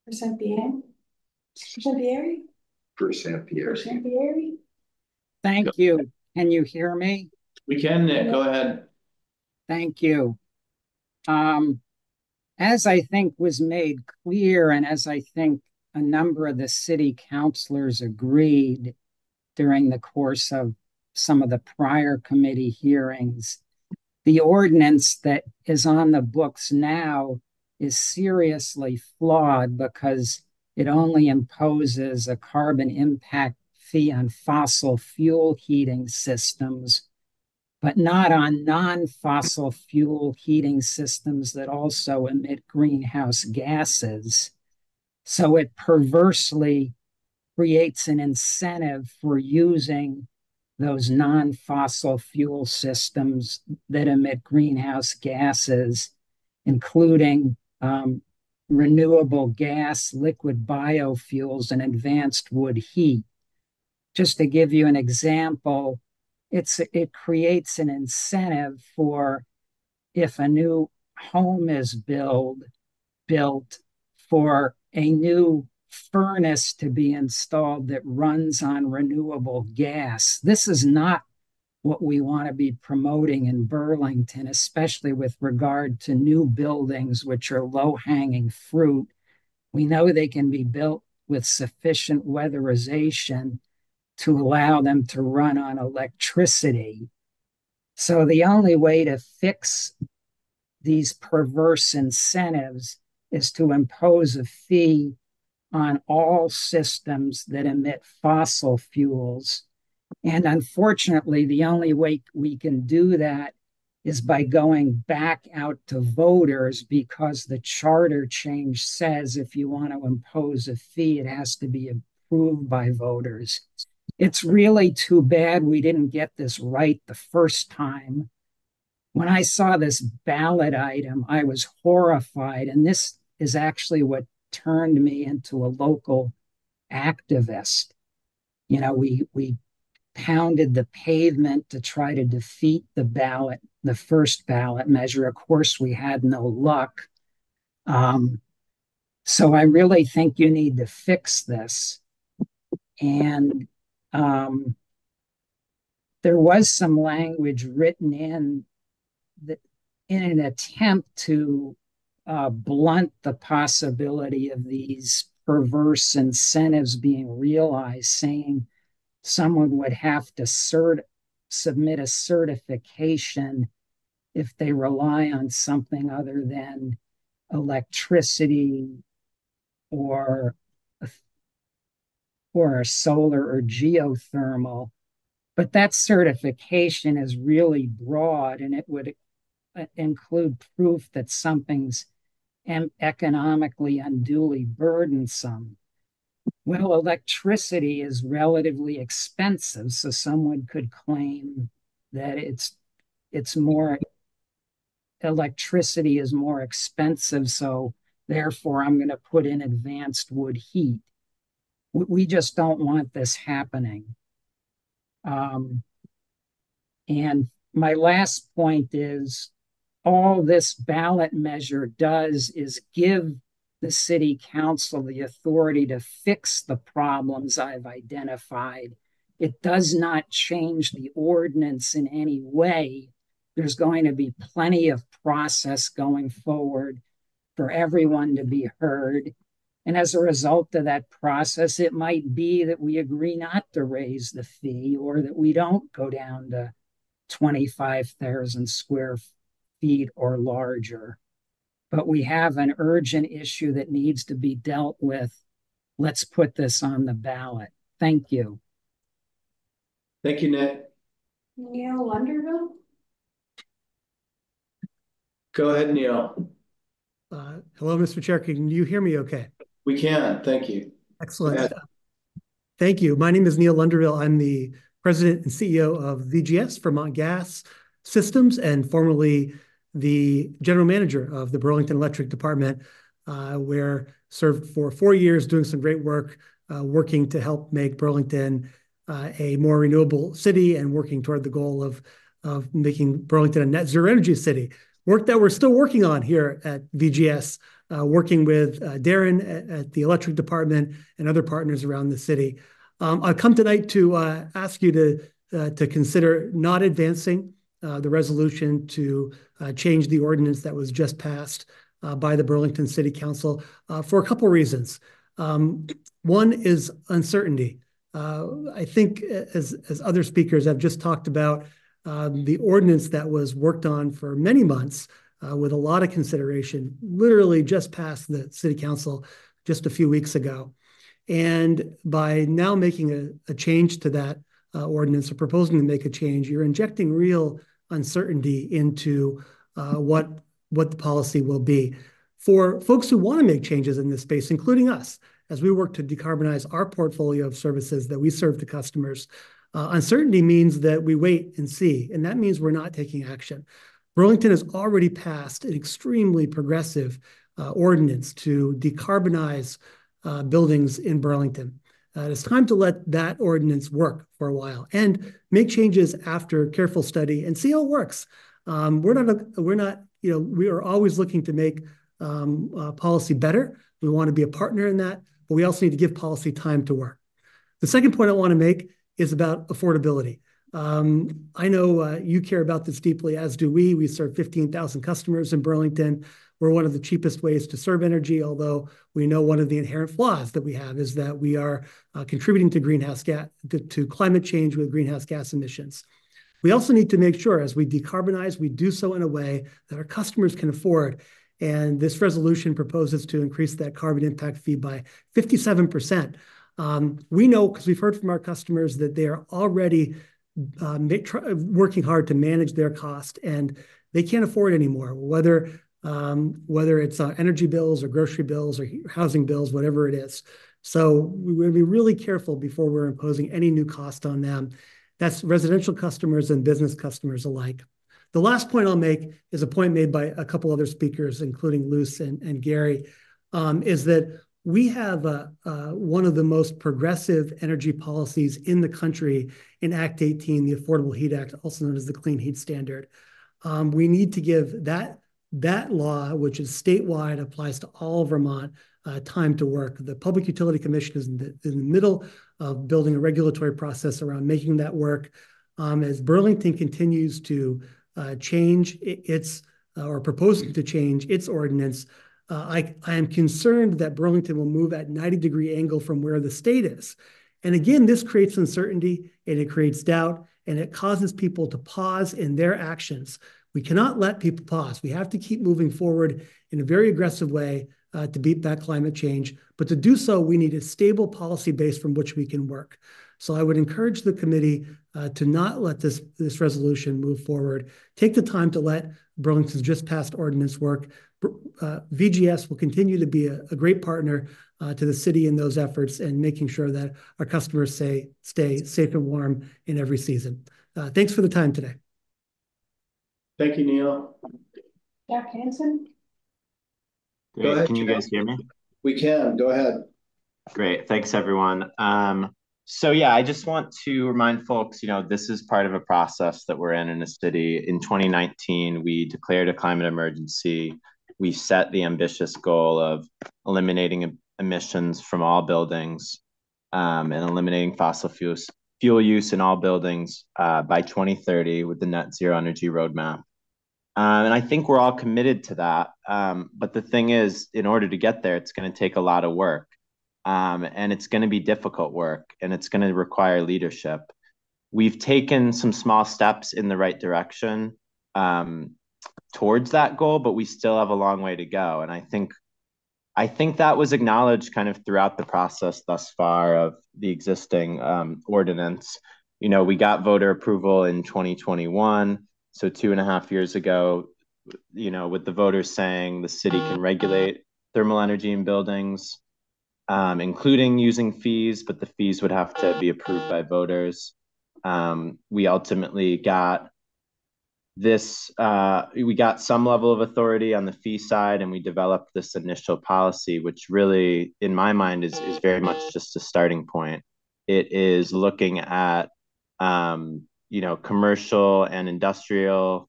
Percent Percentieri? Percent Pierre. Percentieri? Thank you. Can you hear me? We can, Nick, go ahead. Thank you. Um, as I think was made clear, and as I think a number of the city councilors agreed during the course of some of the prior committee hearings, the ordinance that is on the books now is seriously flawed because it only imposes a carbon impact fee on fossil fuel heating systems, but not on non fossil fuel heating systems that also emit greenhouse gases. So it perversely creates an incentive for using those non fossil fuel systems that emit greenhouse gases, including um, renewable gas, liquid biofuels, and advanced wood heat. Just to give you an example, it's it creates an incentive for if a new home is build built for a new furnace to be installed that runs on renewable gas. This is not what we want to be promoting in Burlington, especially with regard to new buildings, which are low hanging fruit. We know they can be built with sufficient weatherization to allow them to run on electricity. So the only way to fix these perverse incentives is to impose a fee on all systems that emit fossil fuels. And unfortunately, the only way we can do that is by going back out to voters because the charter change says if you want to impose a fee, it has to be approved by voters. It's really too bad we didn't get this right the first time. When I saw this ballot item, I was horrified. And this is actually what turned me into a local activist. You know, we we pounded the pavement to try to defeat the ballot, the first ballot measure. Of course, we had no luck. Um, so I really think you need to fix this. And um, there was some language written in that in an attempt to uh, blunt the possibility of these perverse incentives being realized, saying someone would have to cert- submit a certification if they rely on something other than electricity or or solar or geothermal but that certification is really broad and it would uh, include proof that something's economically unduly burdensome. Well, electricity is relatively expensive, so someone could claim that it's it's more electricity is more expensive, so therefore I'm going to put in advanced wood heat. We just don't want this happening. Um, and my last point is all this ballot measure does is give the city council the authority to fix the problems I've identified. It does not change the ordinance in any way. There's going to be plenty of process going forward for everyone to be heard. And as a result of that process, it might be that we agree not to raise the fee or that we don't go down to 25,000 square feet or larger. But we have an urgent issue that needs to be dealt with. Let's put this on the ballot. Thank you. Thank you, Nick. Neil Lunderville? Go ahead, Neil. Uh, hello, Mr. Chair. Can you hear me okay? We can. Thank you. Excellent. Thank you. My name is Neil Lunderville. I'm the president and CEO of VGS, Vermont Gas Systems, and formerly the general manager of the Burlington Electric Department, uh, where served for four years doing some great work, uh, working to help make Burlington uh, a more renewable city and working toward the goal of, of making Burlington a net zero energy city. Work that we're still working on here at VGS, uh, working with uh, Darren at, at, the electric department and other partners around the city. Um, I've come tonight to uh, ask you to, to consider not advancing the resolution to uh, change the ordinance that was just passed by the Burlington City Council for a couple reasons. Um, one is uncertainty. I think as, as other speakers have just talked about, the ordinance that was worked on for many months uh, with a lot of consideration, literally just passed the city council just a few weeks ago. And by now making a, a change to that uh, ordinance or proposing to make a change, you're injecting real uncertainty into uh, what, what the policy will be. For folks who want to make changes in this space, including us, as we work to decarbonize our portfolio of services that we serve to customers, uh, uncertainty means that we wait and see, and that means we're not taking action. Burlington has already passed an extremely progressive uh, ordinance to decarbonize uh, buildings in Burlington. Uh, it's time to let that ordinance work for a while and make changes after careful study and see how it works. Um, we're not, a, we're not, you know, we are always looking to make um, uh, policy better. We want to be a partner in that, but we also need to give policy time to work. The second point I want to make is about affordability. Um, I know uh, you care about this deeply, as do we. We serve 15,000 customers in Burlington. We're one of the cheapest ways to serve energy, although we know one of the inherent flaws that we have is that we are uh, contributing to greenhouse gas to, to climate change with greenhouse gas emissions. We also need to make sure as we decarbonize, we do so in a way that our customers can afford. And this resolution proposes to increase that carbon impact fee by 57%. Um, we know, because we've heard from our customers, that they are already uh, working hard to manage their cost, and they can't afford anymore, whether um, whether it's uh, energy bills or grocery bills or housing bills, whatever it is. So we're going to be really careful before we're imposing any new cost on them. That's residential customers and business customers alike. The last point I'll make is a point made by a couple other speakers, including Luce and, and Gary, um, is that we have uh, uh, one of the most progressive energy policies in the country in Act 18, the Affordable Heat Act, also known as the Clean Heat Standard. Um, we need to give that that law, which is statewide, applies to all Vermont, uh, time to work. The Public Utility Commission is in the, in the, middle of building a regulatory process around making that work. Um, as Burlington continues to uh, change its, uh, or proposing to change its ordinance, uh, I, I am concerned that Burlington will move at 90 degree angle from where the state is. And again, this creates uncertainty and it creates doubt and it causes people to pause in their actions. We cannot let people pause. We have to keep moving forward in a very aggressive way uh, to beat back climate change. But to do so, we need a stable policy base from which we can work. So I would encourage the committee uh, to not let this, this resolution move forward. Take the time to let Burlington's just passed ordinance work. Uh, VGS will continue to be a, a great partner uh, to the city in those efforts and making sure that our customers say, stay safe and warm in every season. Uh, thanks for the time today. Thank you, Neil. Jack Hanson. Great. Ahead, can you guys hear me? We can. Go ahead. Great. Thanks, everyone. Um, so yeah, I just want to remind folks, you know, this is part of a process that we're in in the city. In 2019, we declared a climate emergency. We set the ambitious goal of eliminating emissions from all buildings um, and eliminating fossil fuels fuel use in all buildings uh, by 2030 with the net zero energy roadmap. Um, and I think we're all committed to that. Um, but the thing is, in order to get there, it's going to take a lot of work. Um, and it's going to be difficult work and it's going to require leadership. We've taken some small steps in the right direction um, towards that goal, but we still have a long way to go. And I think I think that was acknowledged kind of throughout the process thus far of the existing um, ordinance. You know, we got voter approval in 2021 so two and a half years ago, you know, with the voters saying the city can regulate thermal energy in buildings. um, including using fees, but the fees would have to be approved by voters. Um, we ultimately got this, uh, we got some level of authority on the fee side and we developed this initial policy, which really, in my mind, is, is very much just a starting point. It is looking at, um, you know, commercial and industrial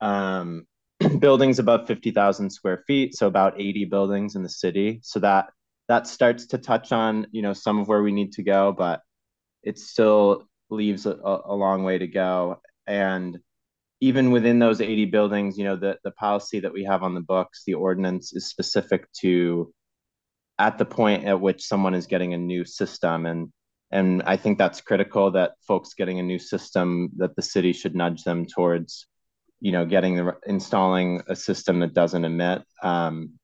um, buildings above 50,000 square feet. So about 80 buildings in the city. So that, that starts to touch on, you know, some of where we need to go, but it still leaves a, a long way to go. And even within those 80 buildings, you know, the, the policy that we have on the books, the ordinance is specific to at the point at which someone is getting a new system. And and I think that's critical that folks getting a new system that the city should nudge them towards, you know, getting the installing a system that doesn't emit. Um,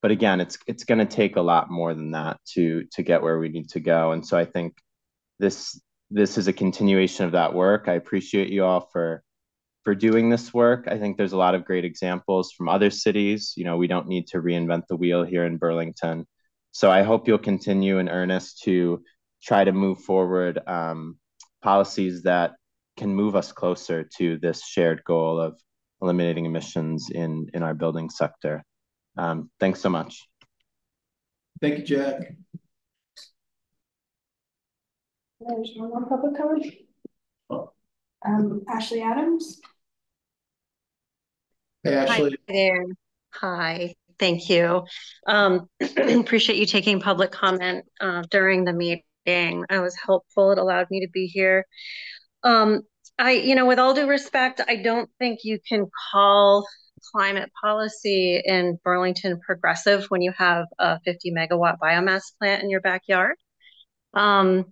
but again, it's it's going to take a lot more than that to to get where we need to go. And so I think this this is a continuation of that work. I appreciate you all for for doing this work. I think there's a lot of great examples from other cities. You know, we don't need to reinvent the wheel here in Burlington. So I hope you'll continue in earnest to try to move forward um, policies that can move us closer to this shared goal of eliminating emissions in, in our building sector. Um, thanks so much. Thank you, Jack. There's one more public comment. Um, Ashley Adams. Hey, Ashley. Hi there. Hi, thank you. Um, appreciate you taking public comment uh, during the meeting. I was helpful. It allowed me to be here. Um, I, you know, with all due respect, I don't think you can call climate policy in Burlington progressive when you have a 50 megawatt biomass plant in your backyard. Um,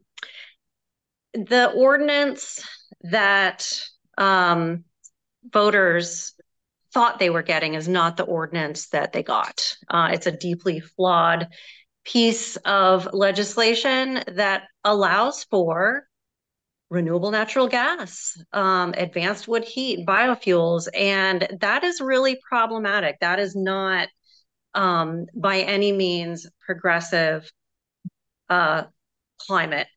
the ordinance that um, voters thought they were getting is not the ordinance that they got. Uh, it's a deeply flawed piece of legislation that allows for renewable natural gas, um, advanced wood heat, biofuels, and that is really problematic. That is not um, by any means progressive uh, climate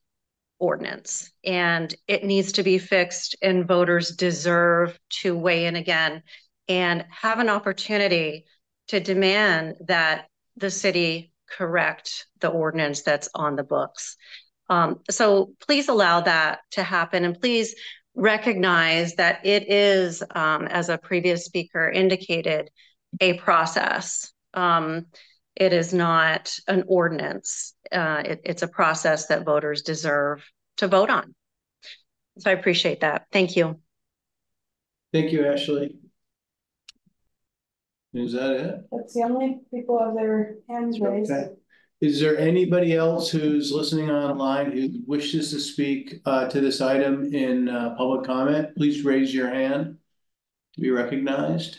ordinance and it needs to be fixed and voters deserve to weigh in again and have an opportunity to demand that the city correct the ordinance that's on the books. Um, so please allow that to happen and please recognize that it is, um, as a previous speaker indicated, a process. Um, it is not an ordinance. Uh, it, it's a process that voters deserve to vote on. So I appreciate that. Thank you. Thank you, Ashley. Is that it? That's the only people have their hands raised. Okay. Is there anybody else who's listening online who wishes to speak uh, to this item in uh, public comment? Please raise your hand to be recognized.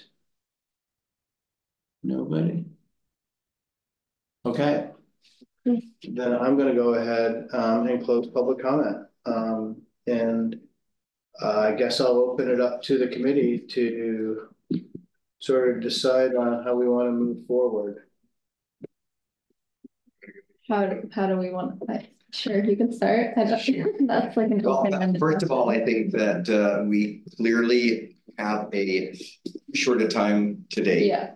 Nobody? Okay. Then I'm gonna go ahead um, and close public comment. Um, and uh, I guess I'll open it up to the committee to sort of decide on how we want to move forward. How, do- how do we want, I- sure, you can start. I don't- That's like an Well, open. first of all, I think that uh, we clearly have a shorter time today. Yeah,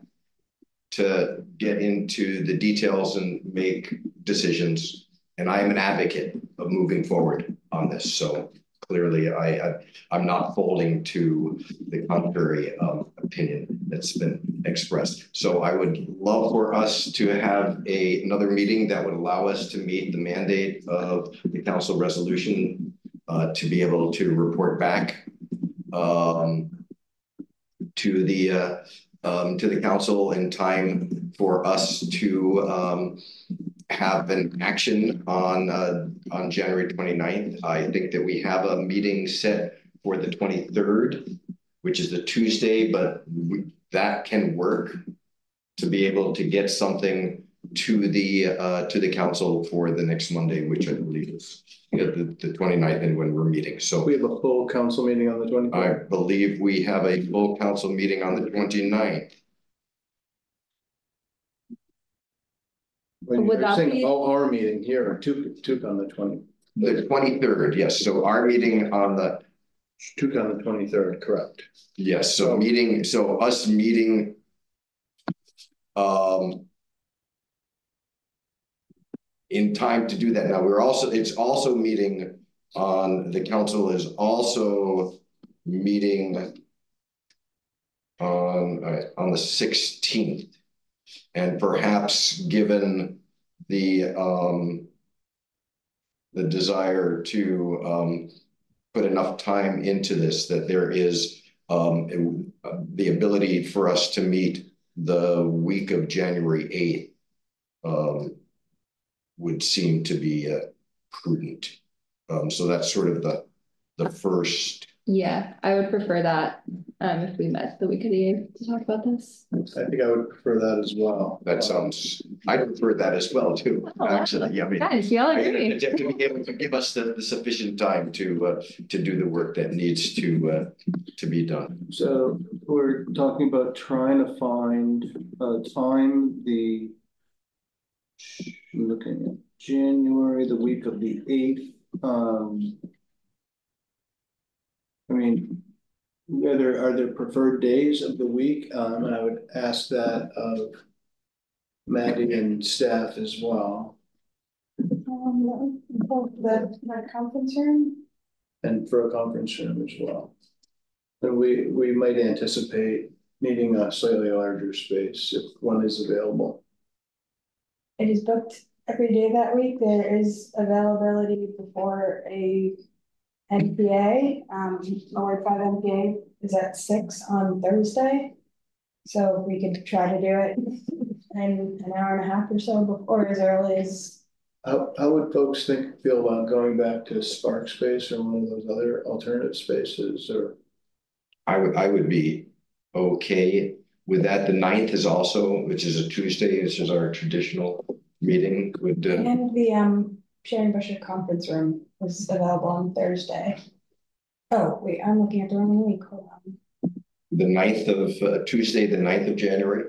to get into the details and make decisions. And I am an advocate of moving forward on this. So clearly I, I I'm not folding to the contrary um, opinion that's been expressed. So I would love for us to have a another meeting that would allow us to meet the mandate of the council resolution uh, to be able to report back um, to the uh, um, to the council in time for us to um, have an action on uh, on January 29th. I think that we have a meeting set for the 23rd, which is a Tuesday, but we, that can work to be able to get something to the uh, to the council for the next Monday, which I believe is you know, the, the 29th and when we're meeting. So we have a full council meeting on the 23rd. I believe we have a full council meeting on the 29th. When Would you're that saying be- about our meeting here, or TEUC, TEUC on the twenty, The twenty-third, yes, so our meeting on the, TEUC on the twenty-third, correct? yes, so meeting, so us meeting. Um. In time to do that. Now, we're also, it's also meeting on, the council is also meeting. On, on the sixteenth. And perhaps given the, um. The desire to, um, put enough time into this that there is, um, the ability for us to meet the week of January eighth. Um, would seem to be uh, prudent. Um, so that's sort of the, the first, Yeah, I would prefer that, um, if we met the week of the eighth to talk about this. I think I would prefer that as well. that sounds, I prefer that as well too, actually, yeah, I mean. Guys, we all I- agree. To to be able to give us the, the sufficient time to, uh, to do the work that needs to, uh, to be done. So we're talking about trying to find a time, the. I'm Looking at January, the week of the eighth, um. I mean, are there, are there preferred days of the week? Um, and I would ask that of. Maddie and staff as well, Um, both the, the conference room, and for a conference room as well. And we, we might anticipate needing a slightly larger space if one is available. it is booked every day that week. There is availability before a NPA, um, Award five NPA is at six on Thursday. So we could try to do it in an hour and a half or so before as early as, How, how would folks think, feel about going back to Spark Space or one of those other alternative spaces or? I would, I would be okay with that. The ninth is also, which is a Tuesday, this is our traditional meeting, would, uh, and the, um, Sharon Bushor Conference Room was available on Thursday. Oh, wait, I'm looking at the wrong week, hold on. the ninth of, uh, Tuesday, the 9th of January.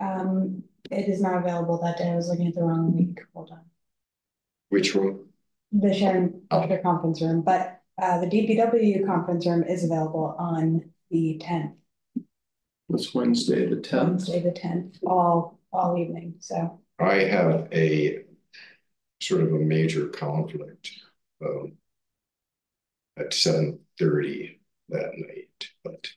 Um, it is not available that day. I was looking at the wrong week. Hold on. Which room? The Sharon Bushor Conference Room, but uh, the DPW conference room is available on the tenth, It's Wednesday, the tenth. Wednesday, the tenth, all, all evening. So I have a sort of a major conflict, um, at seven thirty that night, but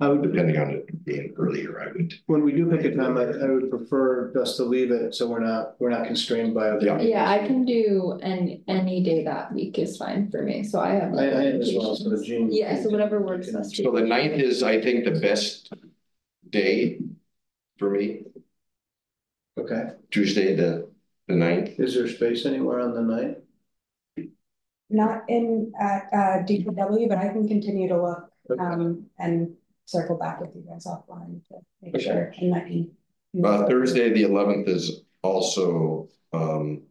I would, depending on it being earlier, I would. when we do pick a time, I, I would prefer just to leave it so we're not, we're not constrained by. other Yeah. Yeah, I can do any, any day that week is fine for me, so I have. I, I am as well, so Gene. Yeah, so whatever works best for So the ninth is, I think, the best day for me, Okay, Tuesday, the, the ninth. is there space anywhere on the night? not in at uh DPW, but I can continue to look um and circle back with you guys offline to make Okay. sure. And I can. Uh, Thursday, the eleventh is also, um.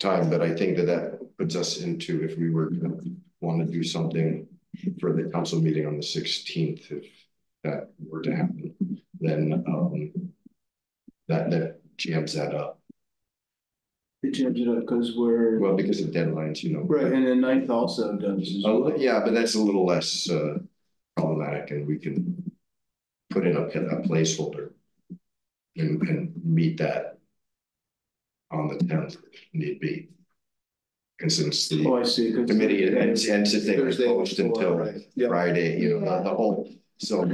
Time, but I think that that puts us into, if we were to want to do something for the council meeting on the sixteenth, if that were to happen, then, um. That, that jams that up, It changes it up because we're, well, because of deadlines, you know. right, and then ninth also does as Oh, well. yeah, but that's a little less, uh, problematic and we can put in a, a placeholder. And, and meet that. On the tenth, if need be. And since Oh, the I see. committee and, and since they were posted until right, yeah. Friday, you know, the, the whole, so.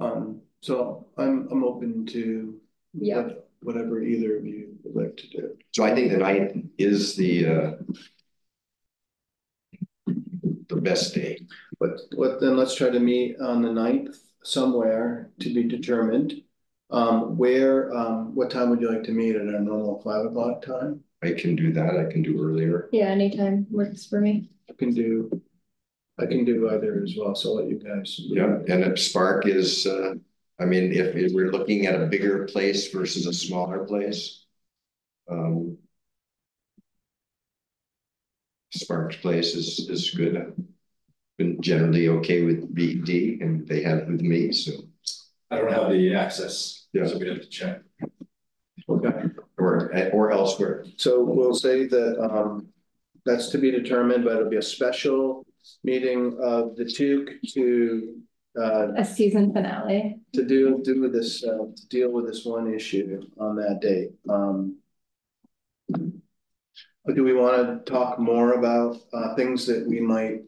Um, so I'm, I'm open to. Yeah. what- Whatever either of you would like to do. So I think the ninth is the, uh. The best day. But what, then let's try to meet on the ninth somewhere to be determined. Um, where, um, what time would you like to meet at our normal five o'clock time? I can do that, I can do earlier. Yeah, anytime works for me. I can do. I can do either as well, so I'll let you guys. Yeah, and if Spark is, uh, I mean, if, if we're looking at a bigger place versus a smaller place. Um. Spark's place is, is good. been generally okay with BD and they have with me, so. I don't have the access, Yeah. so we'd have to check. Okay. Or, or elsewhere. So we'll say that, um, that's to be determined, but it'll be a special meeting of the TEUC to, uh, A season finale. to do, do with this, uh, to deal with this one issue on that date. Um. Do we want to talk more about, uh, things that we might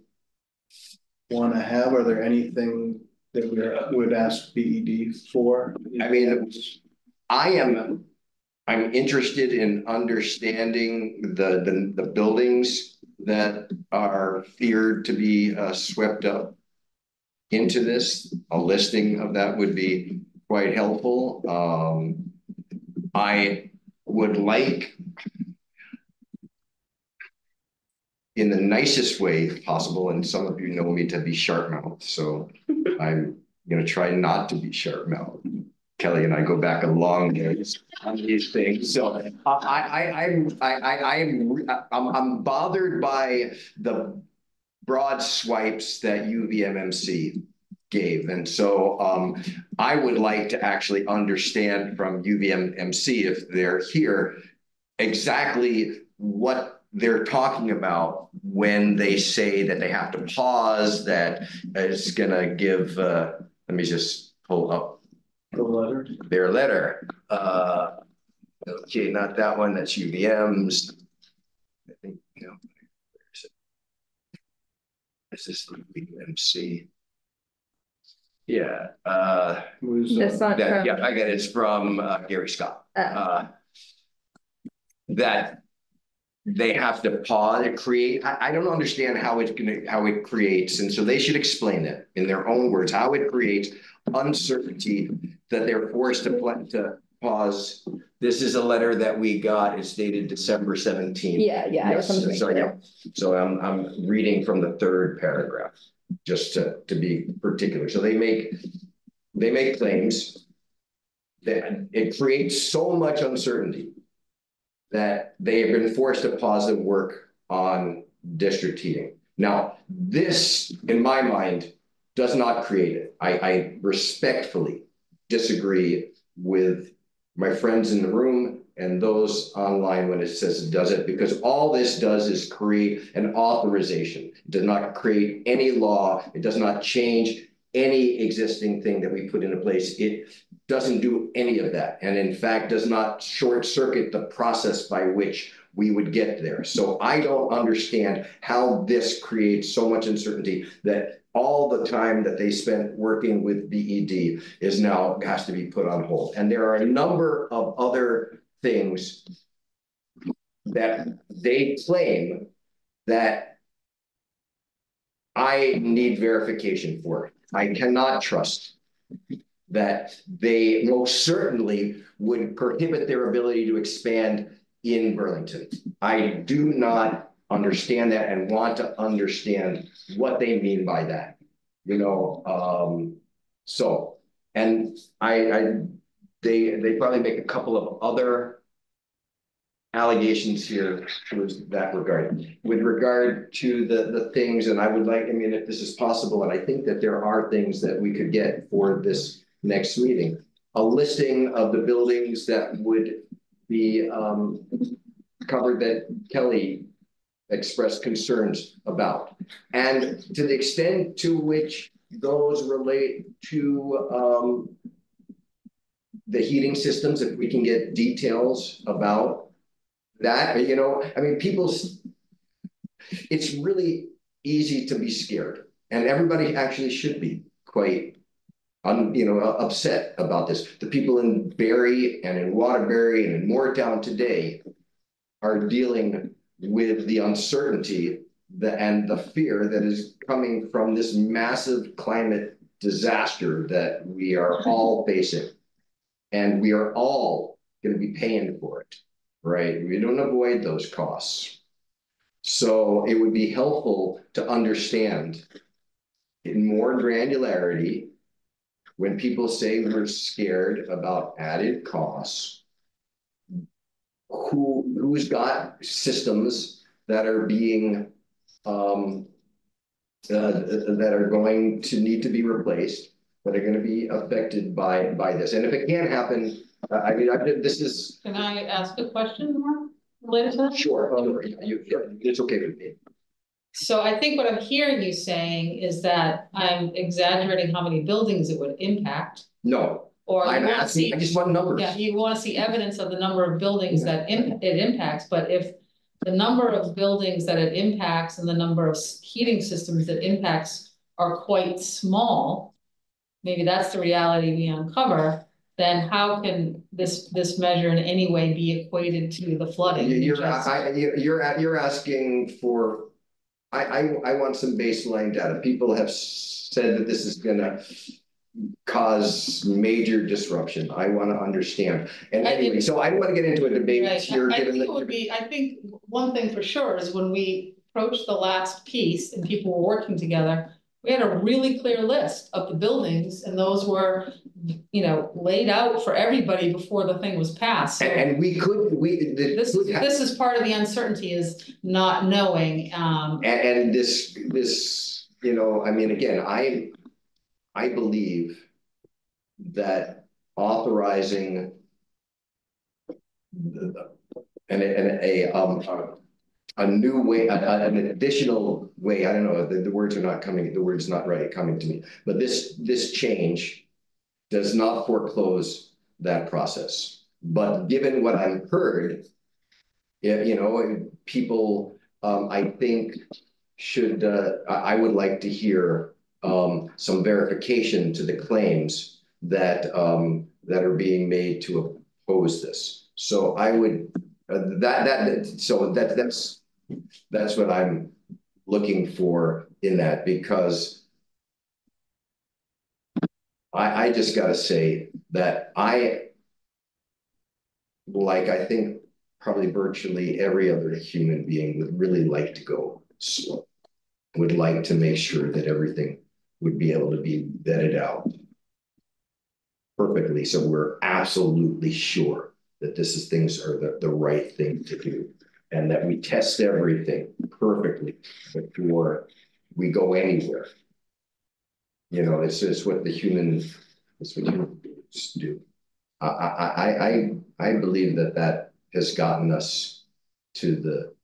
want to have? Are there anything that we would ask BED for? I mean, I am, I'm interested in understanding the, the, the buildings that are feared to be uh, swept up into this. A listing of that would be quite helpful. Um, I would like in the nicest way possible, and some of you know me to be sharp mouthed, so I'm gonna try not to be sharp mouthed. Kelly and I go back a long ways on these things, so I, I, I'm, I, I, I am, I'm, I'm bothered by the broad swipes that UVMMC gave, and so, um, I would like to actually understand from UVMMC if they're here, exactly what they're talking about when they say that they have to pause, that it's gonna give, uh, let me just pull up The letter? their letter. Uh, okay, not that one, that's UVM's. I think, you know. where is it? Is this the BMC? Yeah, uh. This one that- from- Yeah, I get it, it's from uh, Gary Scott. Uh. Uh, That they have to pause, create, I, I don't understand how it's gonna, how it creates, and so they should explain it in their own words, how it creates uncertainty that they're forced to plan to pause. This is a letter that we got, it's dated December seventeenth. Yeah, yeah, I wanted So, yeah, so I'm, I'm reading from the third paragraph, just to, to be particular. So they make, they make claims that it creates so much uncertainty that they have been forced to pause the work on district heating. Now, this, in my mind, does not create it. I, I respectfully disagree with my friends in the room and those online when it says it does it, because all this does is create an authorization. It does not create any law. It does not change any existing thing that we put into place. It doesn't do any of that. And in fact, does not short circuit the process by which we would get there. So I don't understand how this creates so much uncertainty that all the time that they spent working with BED is now has to be put on hold. And there are a number of other things that they claim that I need verification for. I cannot trust that they most certainly would prohibit their ability to expand in Burlington. I do not understand that and want to understand what they mean by that. You know, um, so, and I, I, they, they probably make a couple of other allegations here to that regard. With regard to the, the things, and I would like, I mean, if this is possible, and I think that there are things that we could get for this next meeting. A listing of the buildings that would be um covered that Kelly expressed concerns about. And to the extent to which those relate to um the heating systems, if we can get details about that, you know, I mean, people's it's really easy to be scared and everybody actually should be quite you know, upset about this. The people in Barre and in Waterbury and in Moretown today are dealing with the uncertainty the, and the fear that is coming from this massive climate disaster that we are all facing. And we are all going to be paying for it, right? We don't avoid those costs. So it would be helpful to understand in more granularity when people say we're scared about added costs, who who's got systems that are being um, uh, that are going to need to be replaced, that are gonna be affected by, by this. And if it can't happen, uh, I mean, I, this is, Can I ask a question more related to that? sure, um, you, it's okay with me. So I think what I'm hearing you saying is that I'm exaggerating how many buildings it would impact. No, Or I'm wanna asking, see- I just want numbers. Yeah, you wanna see evidence of the number of buildings that im- it impacts, but if the number of buildings that it impacts and the number of s- heating systems that impacts are quite small, maybe that's the reality we uncover, then how can this, this measure in any way be equated to the flooding? You- you You're, just- I, you're, you're, a- you're asking for, I, I, I want some baseline data. People have said that this is gonna cause major disruption. I wanna understand. And I- anyway, so I don't wanna get into a debate Right, here, I I given think it that. would be, I think one thing for sure is when we approached the last piece and people were working together. We had a really clear list of the buildings and those were, you know, laid out for everybody before the thing was passed. So And, and we could, we, the- This is, this is part of the uncertainty is not knowing, um, And, and this, this, you know, I mean, again, I, I believe that authorizing and, a- um, a, new way, an additional way, I don't know, the, the words are not coming, the word's not right coming to me, but this, this change does not foreclose that process. But given what I've heard, you know, people, um, I think should, uh, I would like to hear, um, some verification to the claims that, um, that are being made to oppose this. So I would, uh, that, that, so that, that's, that's what I'm looking for in that, because I, I just gotta say that I, like, I think probably virtually every other human being would really like to go slow. Would like to make sure that everything would be able to be vetted out perfectly, so we're absolutely sure that this is things are the, the right thing to do. And that we test everything perfectly before we go anywhere. You know, this is what the human, this what human beings do. I, I, I, I, I believe that that has gotten us to the,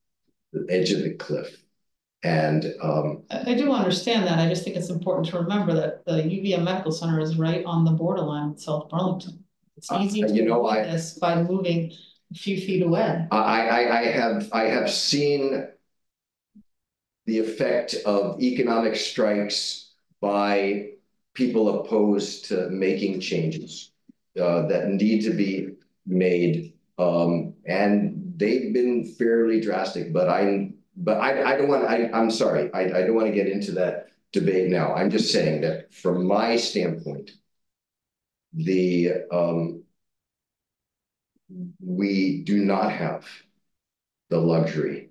the edge of the cliff. And, um, I, I do understand that. I just think it's important to remember that the UVM Medical Center is right on the borderline with South Burlington. It's Uh, easy you to know, avoid I- this by moving a few feet away. I, I, I have, I have seen the effect of economic strikes by people opposed to making changes uh, that need to be made. Um, and they've been fairly drastic, but I, but I, I don't want, I, I'm sorry, I, I don't want to get into that debate now. I'm just saying that from my standpoint, the, um, we do not have the luxury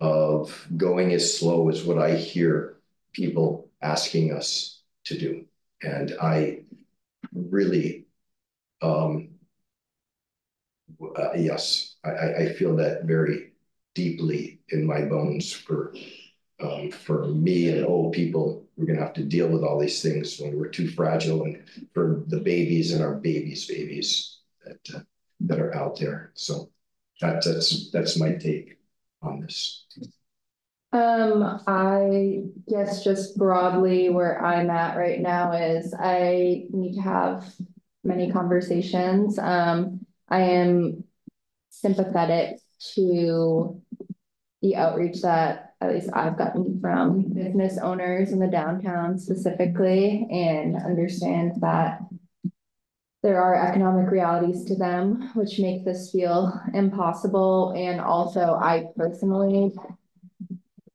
of going as slow as what I hear people asking us to do. And I really, um, uh, yes, I, I, I feel that very deeply in my bones for, um, for me and old people. We're gonna have to deal with all these things when we're too fragile and for the babies and our babies' babies that, uh, that are out there. So that, that's, that's my take on this. Um, I guess just broadly where I'm at right now is I need to have many conversations. Um, I am sympathetic to the outreach that at least I've gotten from business owners in the downtown specifically and understand that there are economic realities to them, which make this feel impossible. And also I personally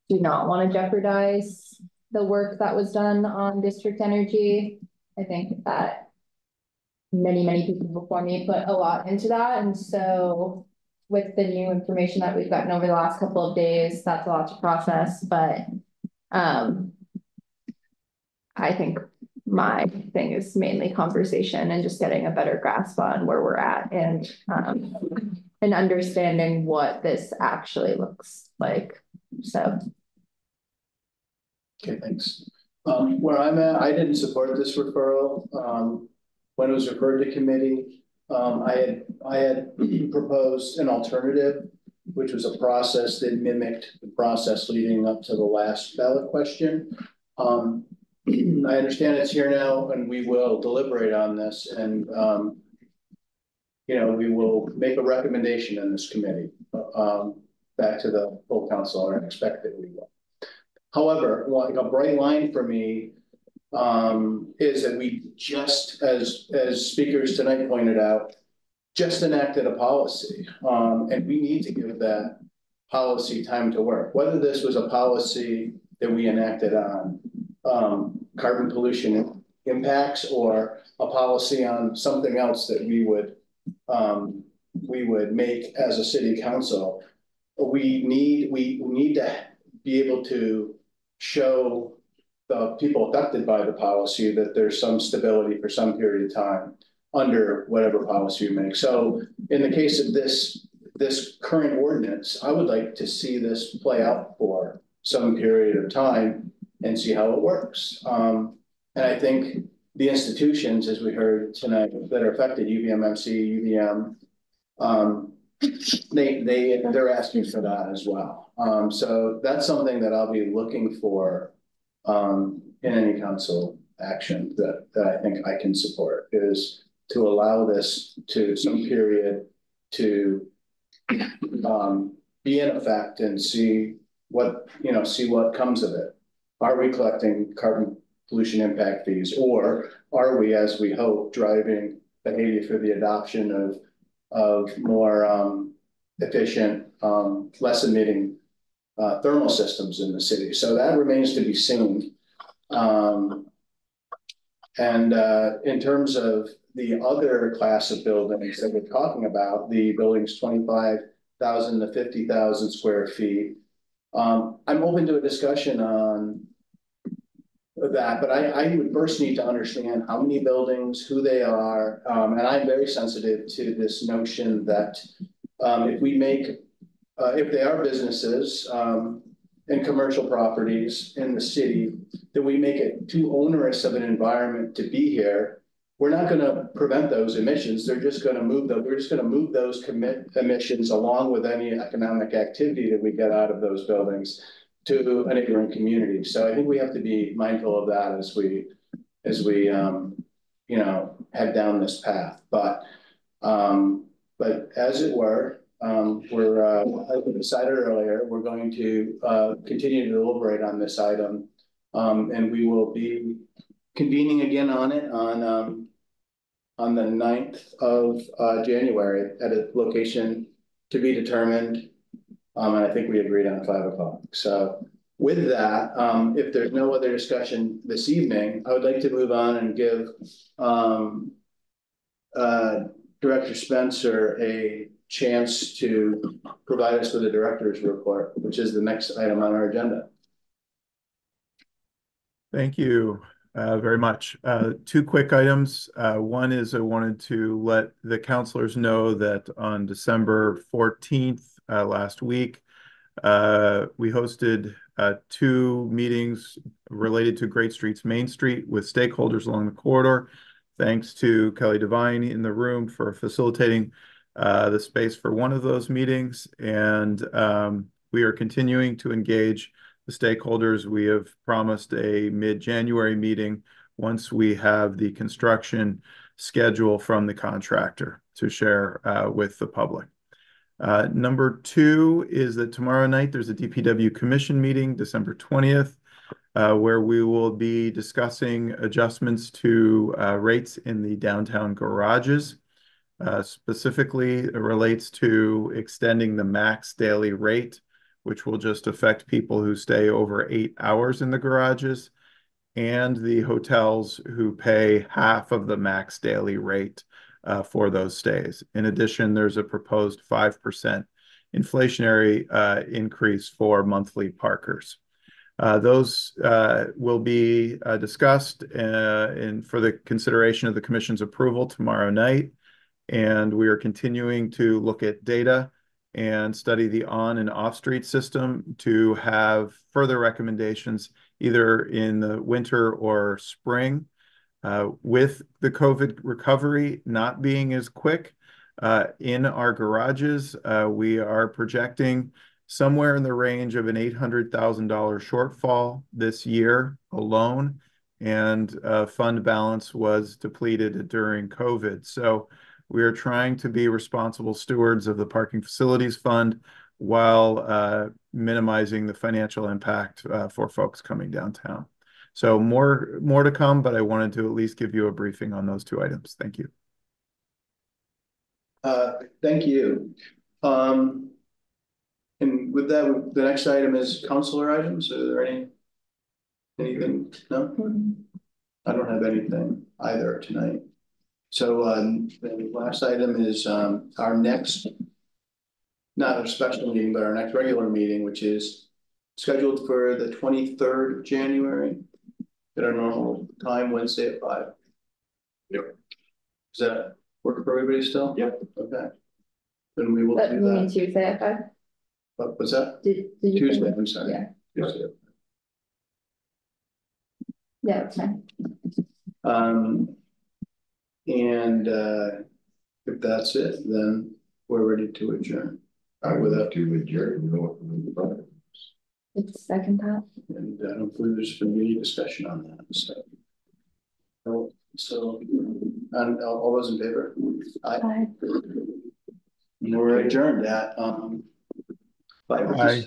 do not want to jeopardize the work that was done on district energy. I think that many, many people before me put a lot into that. And so with the new information that we've gotten over the last couple of days, that's a lot to process, but um I think my thing is mainly conversation and just getting a better grasp on where we're at and um and understanding what this actually looks like. So Okay, thanks. Um, where I'm at, I didn't support this referral. Um, when it was referred to committee, um, I had, I had proposed an alternative, which was a process that mimicked the process leading up to the last ballot question. Um, I understand it's here now and we will deliberate on this and, um, you know, we will make a recommendation in this committee, um, back to the full council, or expect that we will. However, like a bright line for me, um, is that we just, as, as speakers tonight pointed out, just enacted a policy, um, and we need to give that policy time to work. Whether this was a policy that we enacted on, um, carbon pollution impacts or a policy on something else that we would, um, we would make as a city council. We need, we need to be able to show the people affected by the policy that there's some stability for some period of time under whatever policy you make. So in the case of this, this current ordinance, I would like to see this play out for some period of time and see how it works. Um, and I think the institutions, as we heard tonight, that are affected, UVMMC, UVM, um, they, they, they're asking for that as well. Um, so that's something that I'll be looking for um, in any council action that, that I think I can support is to allow this to some period to um, be in effect and see what, you know, see what comes of it. Are we collecting carbon pollution impact fees or are we, as we hope, driving behavior for the adoption of, of more um, efficient, um, less emitting uh, thermal systems in the city? So that remains to be seen. Um, and uh, in terms of the other class of buildings that we're talking about, the buildings twenty-five thousand to fifty thousand square feet. Um, I'm open to a discussion on that, but I, I would first need to understand how many buildings, who they are, um, and I'm very sensitive to this notion that um, if we make, uh, if they are businesses, um, and commercial properties in the city, that we make it too onerous of an environment to be here, we're not gonna prevent those emissions, they're just gonna move them, we're just gonna move those commit emissions along with any economic activity that we get out of those buildings to a neighboring community. So I think we have to be mindful of that as we, as we, um, you know, head down this path. But, um, but as it were, um, we're, uh, as we decided earlier, we're going to, uh, continue to deliberate on this item. Um, and we will be convening again on it on, um, on the 9th of, uh, January at a location to be determined. Um, and I think we agreed on five o'clock. So with that, um, if there's no other discussion this evening, I would like to move on and give, um, uh, Director Spencer a chance to provide us with a director's report, which is the next item on our agenda. Thank you uh, very much. Uh, two quick items. Uh, one is I wanted to let the councilors know that on December 14th uh, last week, uh, we hosted uh, two meetings related to Great Streets Main Street with stakeholders along the corridor. Thanks to Kelly Devine in the room for facilitating the space for one of those meetings. And um, we are continuing to engage the stakeholders. We have promised a mid-January meeting once we have the construction schedule from the contractor to share uh, with the public. Uh, number two is that tomorrow night there's a DPW commission meeting, December 20th, uh, where we will be discussing adjustments to uh, rates in the downtown garages. Uh, specifically, it relates to extending the max daily rate, which will just affect people who stay over eight hours in the garages, and the hotels who pay half of the max daily rate uh, for those stays. In addition, there's a proposed 5% inflationary uh, increase for monthly parkers. Those will be discussed in, for the consideration of the Commission's approval tomorrow night and we are continuing to look at data and study the on and off street system to have further recommendations either in the winter or spring. Uh, with the COVID recovery not being as quick, uh, in our garages, uh, we are projecting somewhere in the range of an eight hundred thousand dollar shortfall this year alone. And uh, fund balance was depleted during COVID. So we are trying to be responsible stewards of the parking facilities fund while uh, minimizing the financial impact uh, for folks coming downtown. So more more to come, but I wanted to at least give you a briefing on those two items. Thank you. Uh, thank you. Um, and with that, the next item is councilor items. Are there any? Anything? No? I don't have anything either tonight. So, um, the last item is, um, our next. Not a special meeting, but our next regular meeting, which is scheduled for the twenty-third of January. At our normal time, Wednesday at five. Yep. Does that work for everybody still? Yep. Okay. Then we will That do you mean that. Tuesday at five? What was that? Did, did you? Tuesday, I'm sorry. Yeah, Tuesday. yeah, that's fine. Um. And uh, if that's it, then we're ready to adjourn. I would have to adjourn. It's second that. And I don't believe there's been any discussion on that, so. So, so, and all all those in favor? Aye. Aye. We're adjourned at, um. Five. Aye.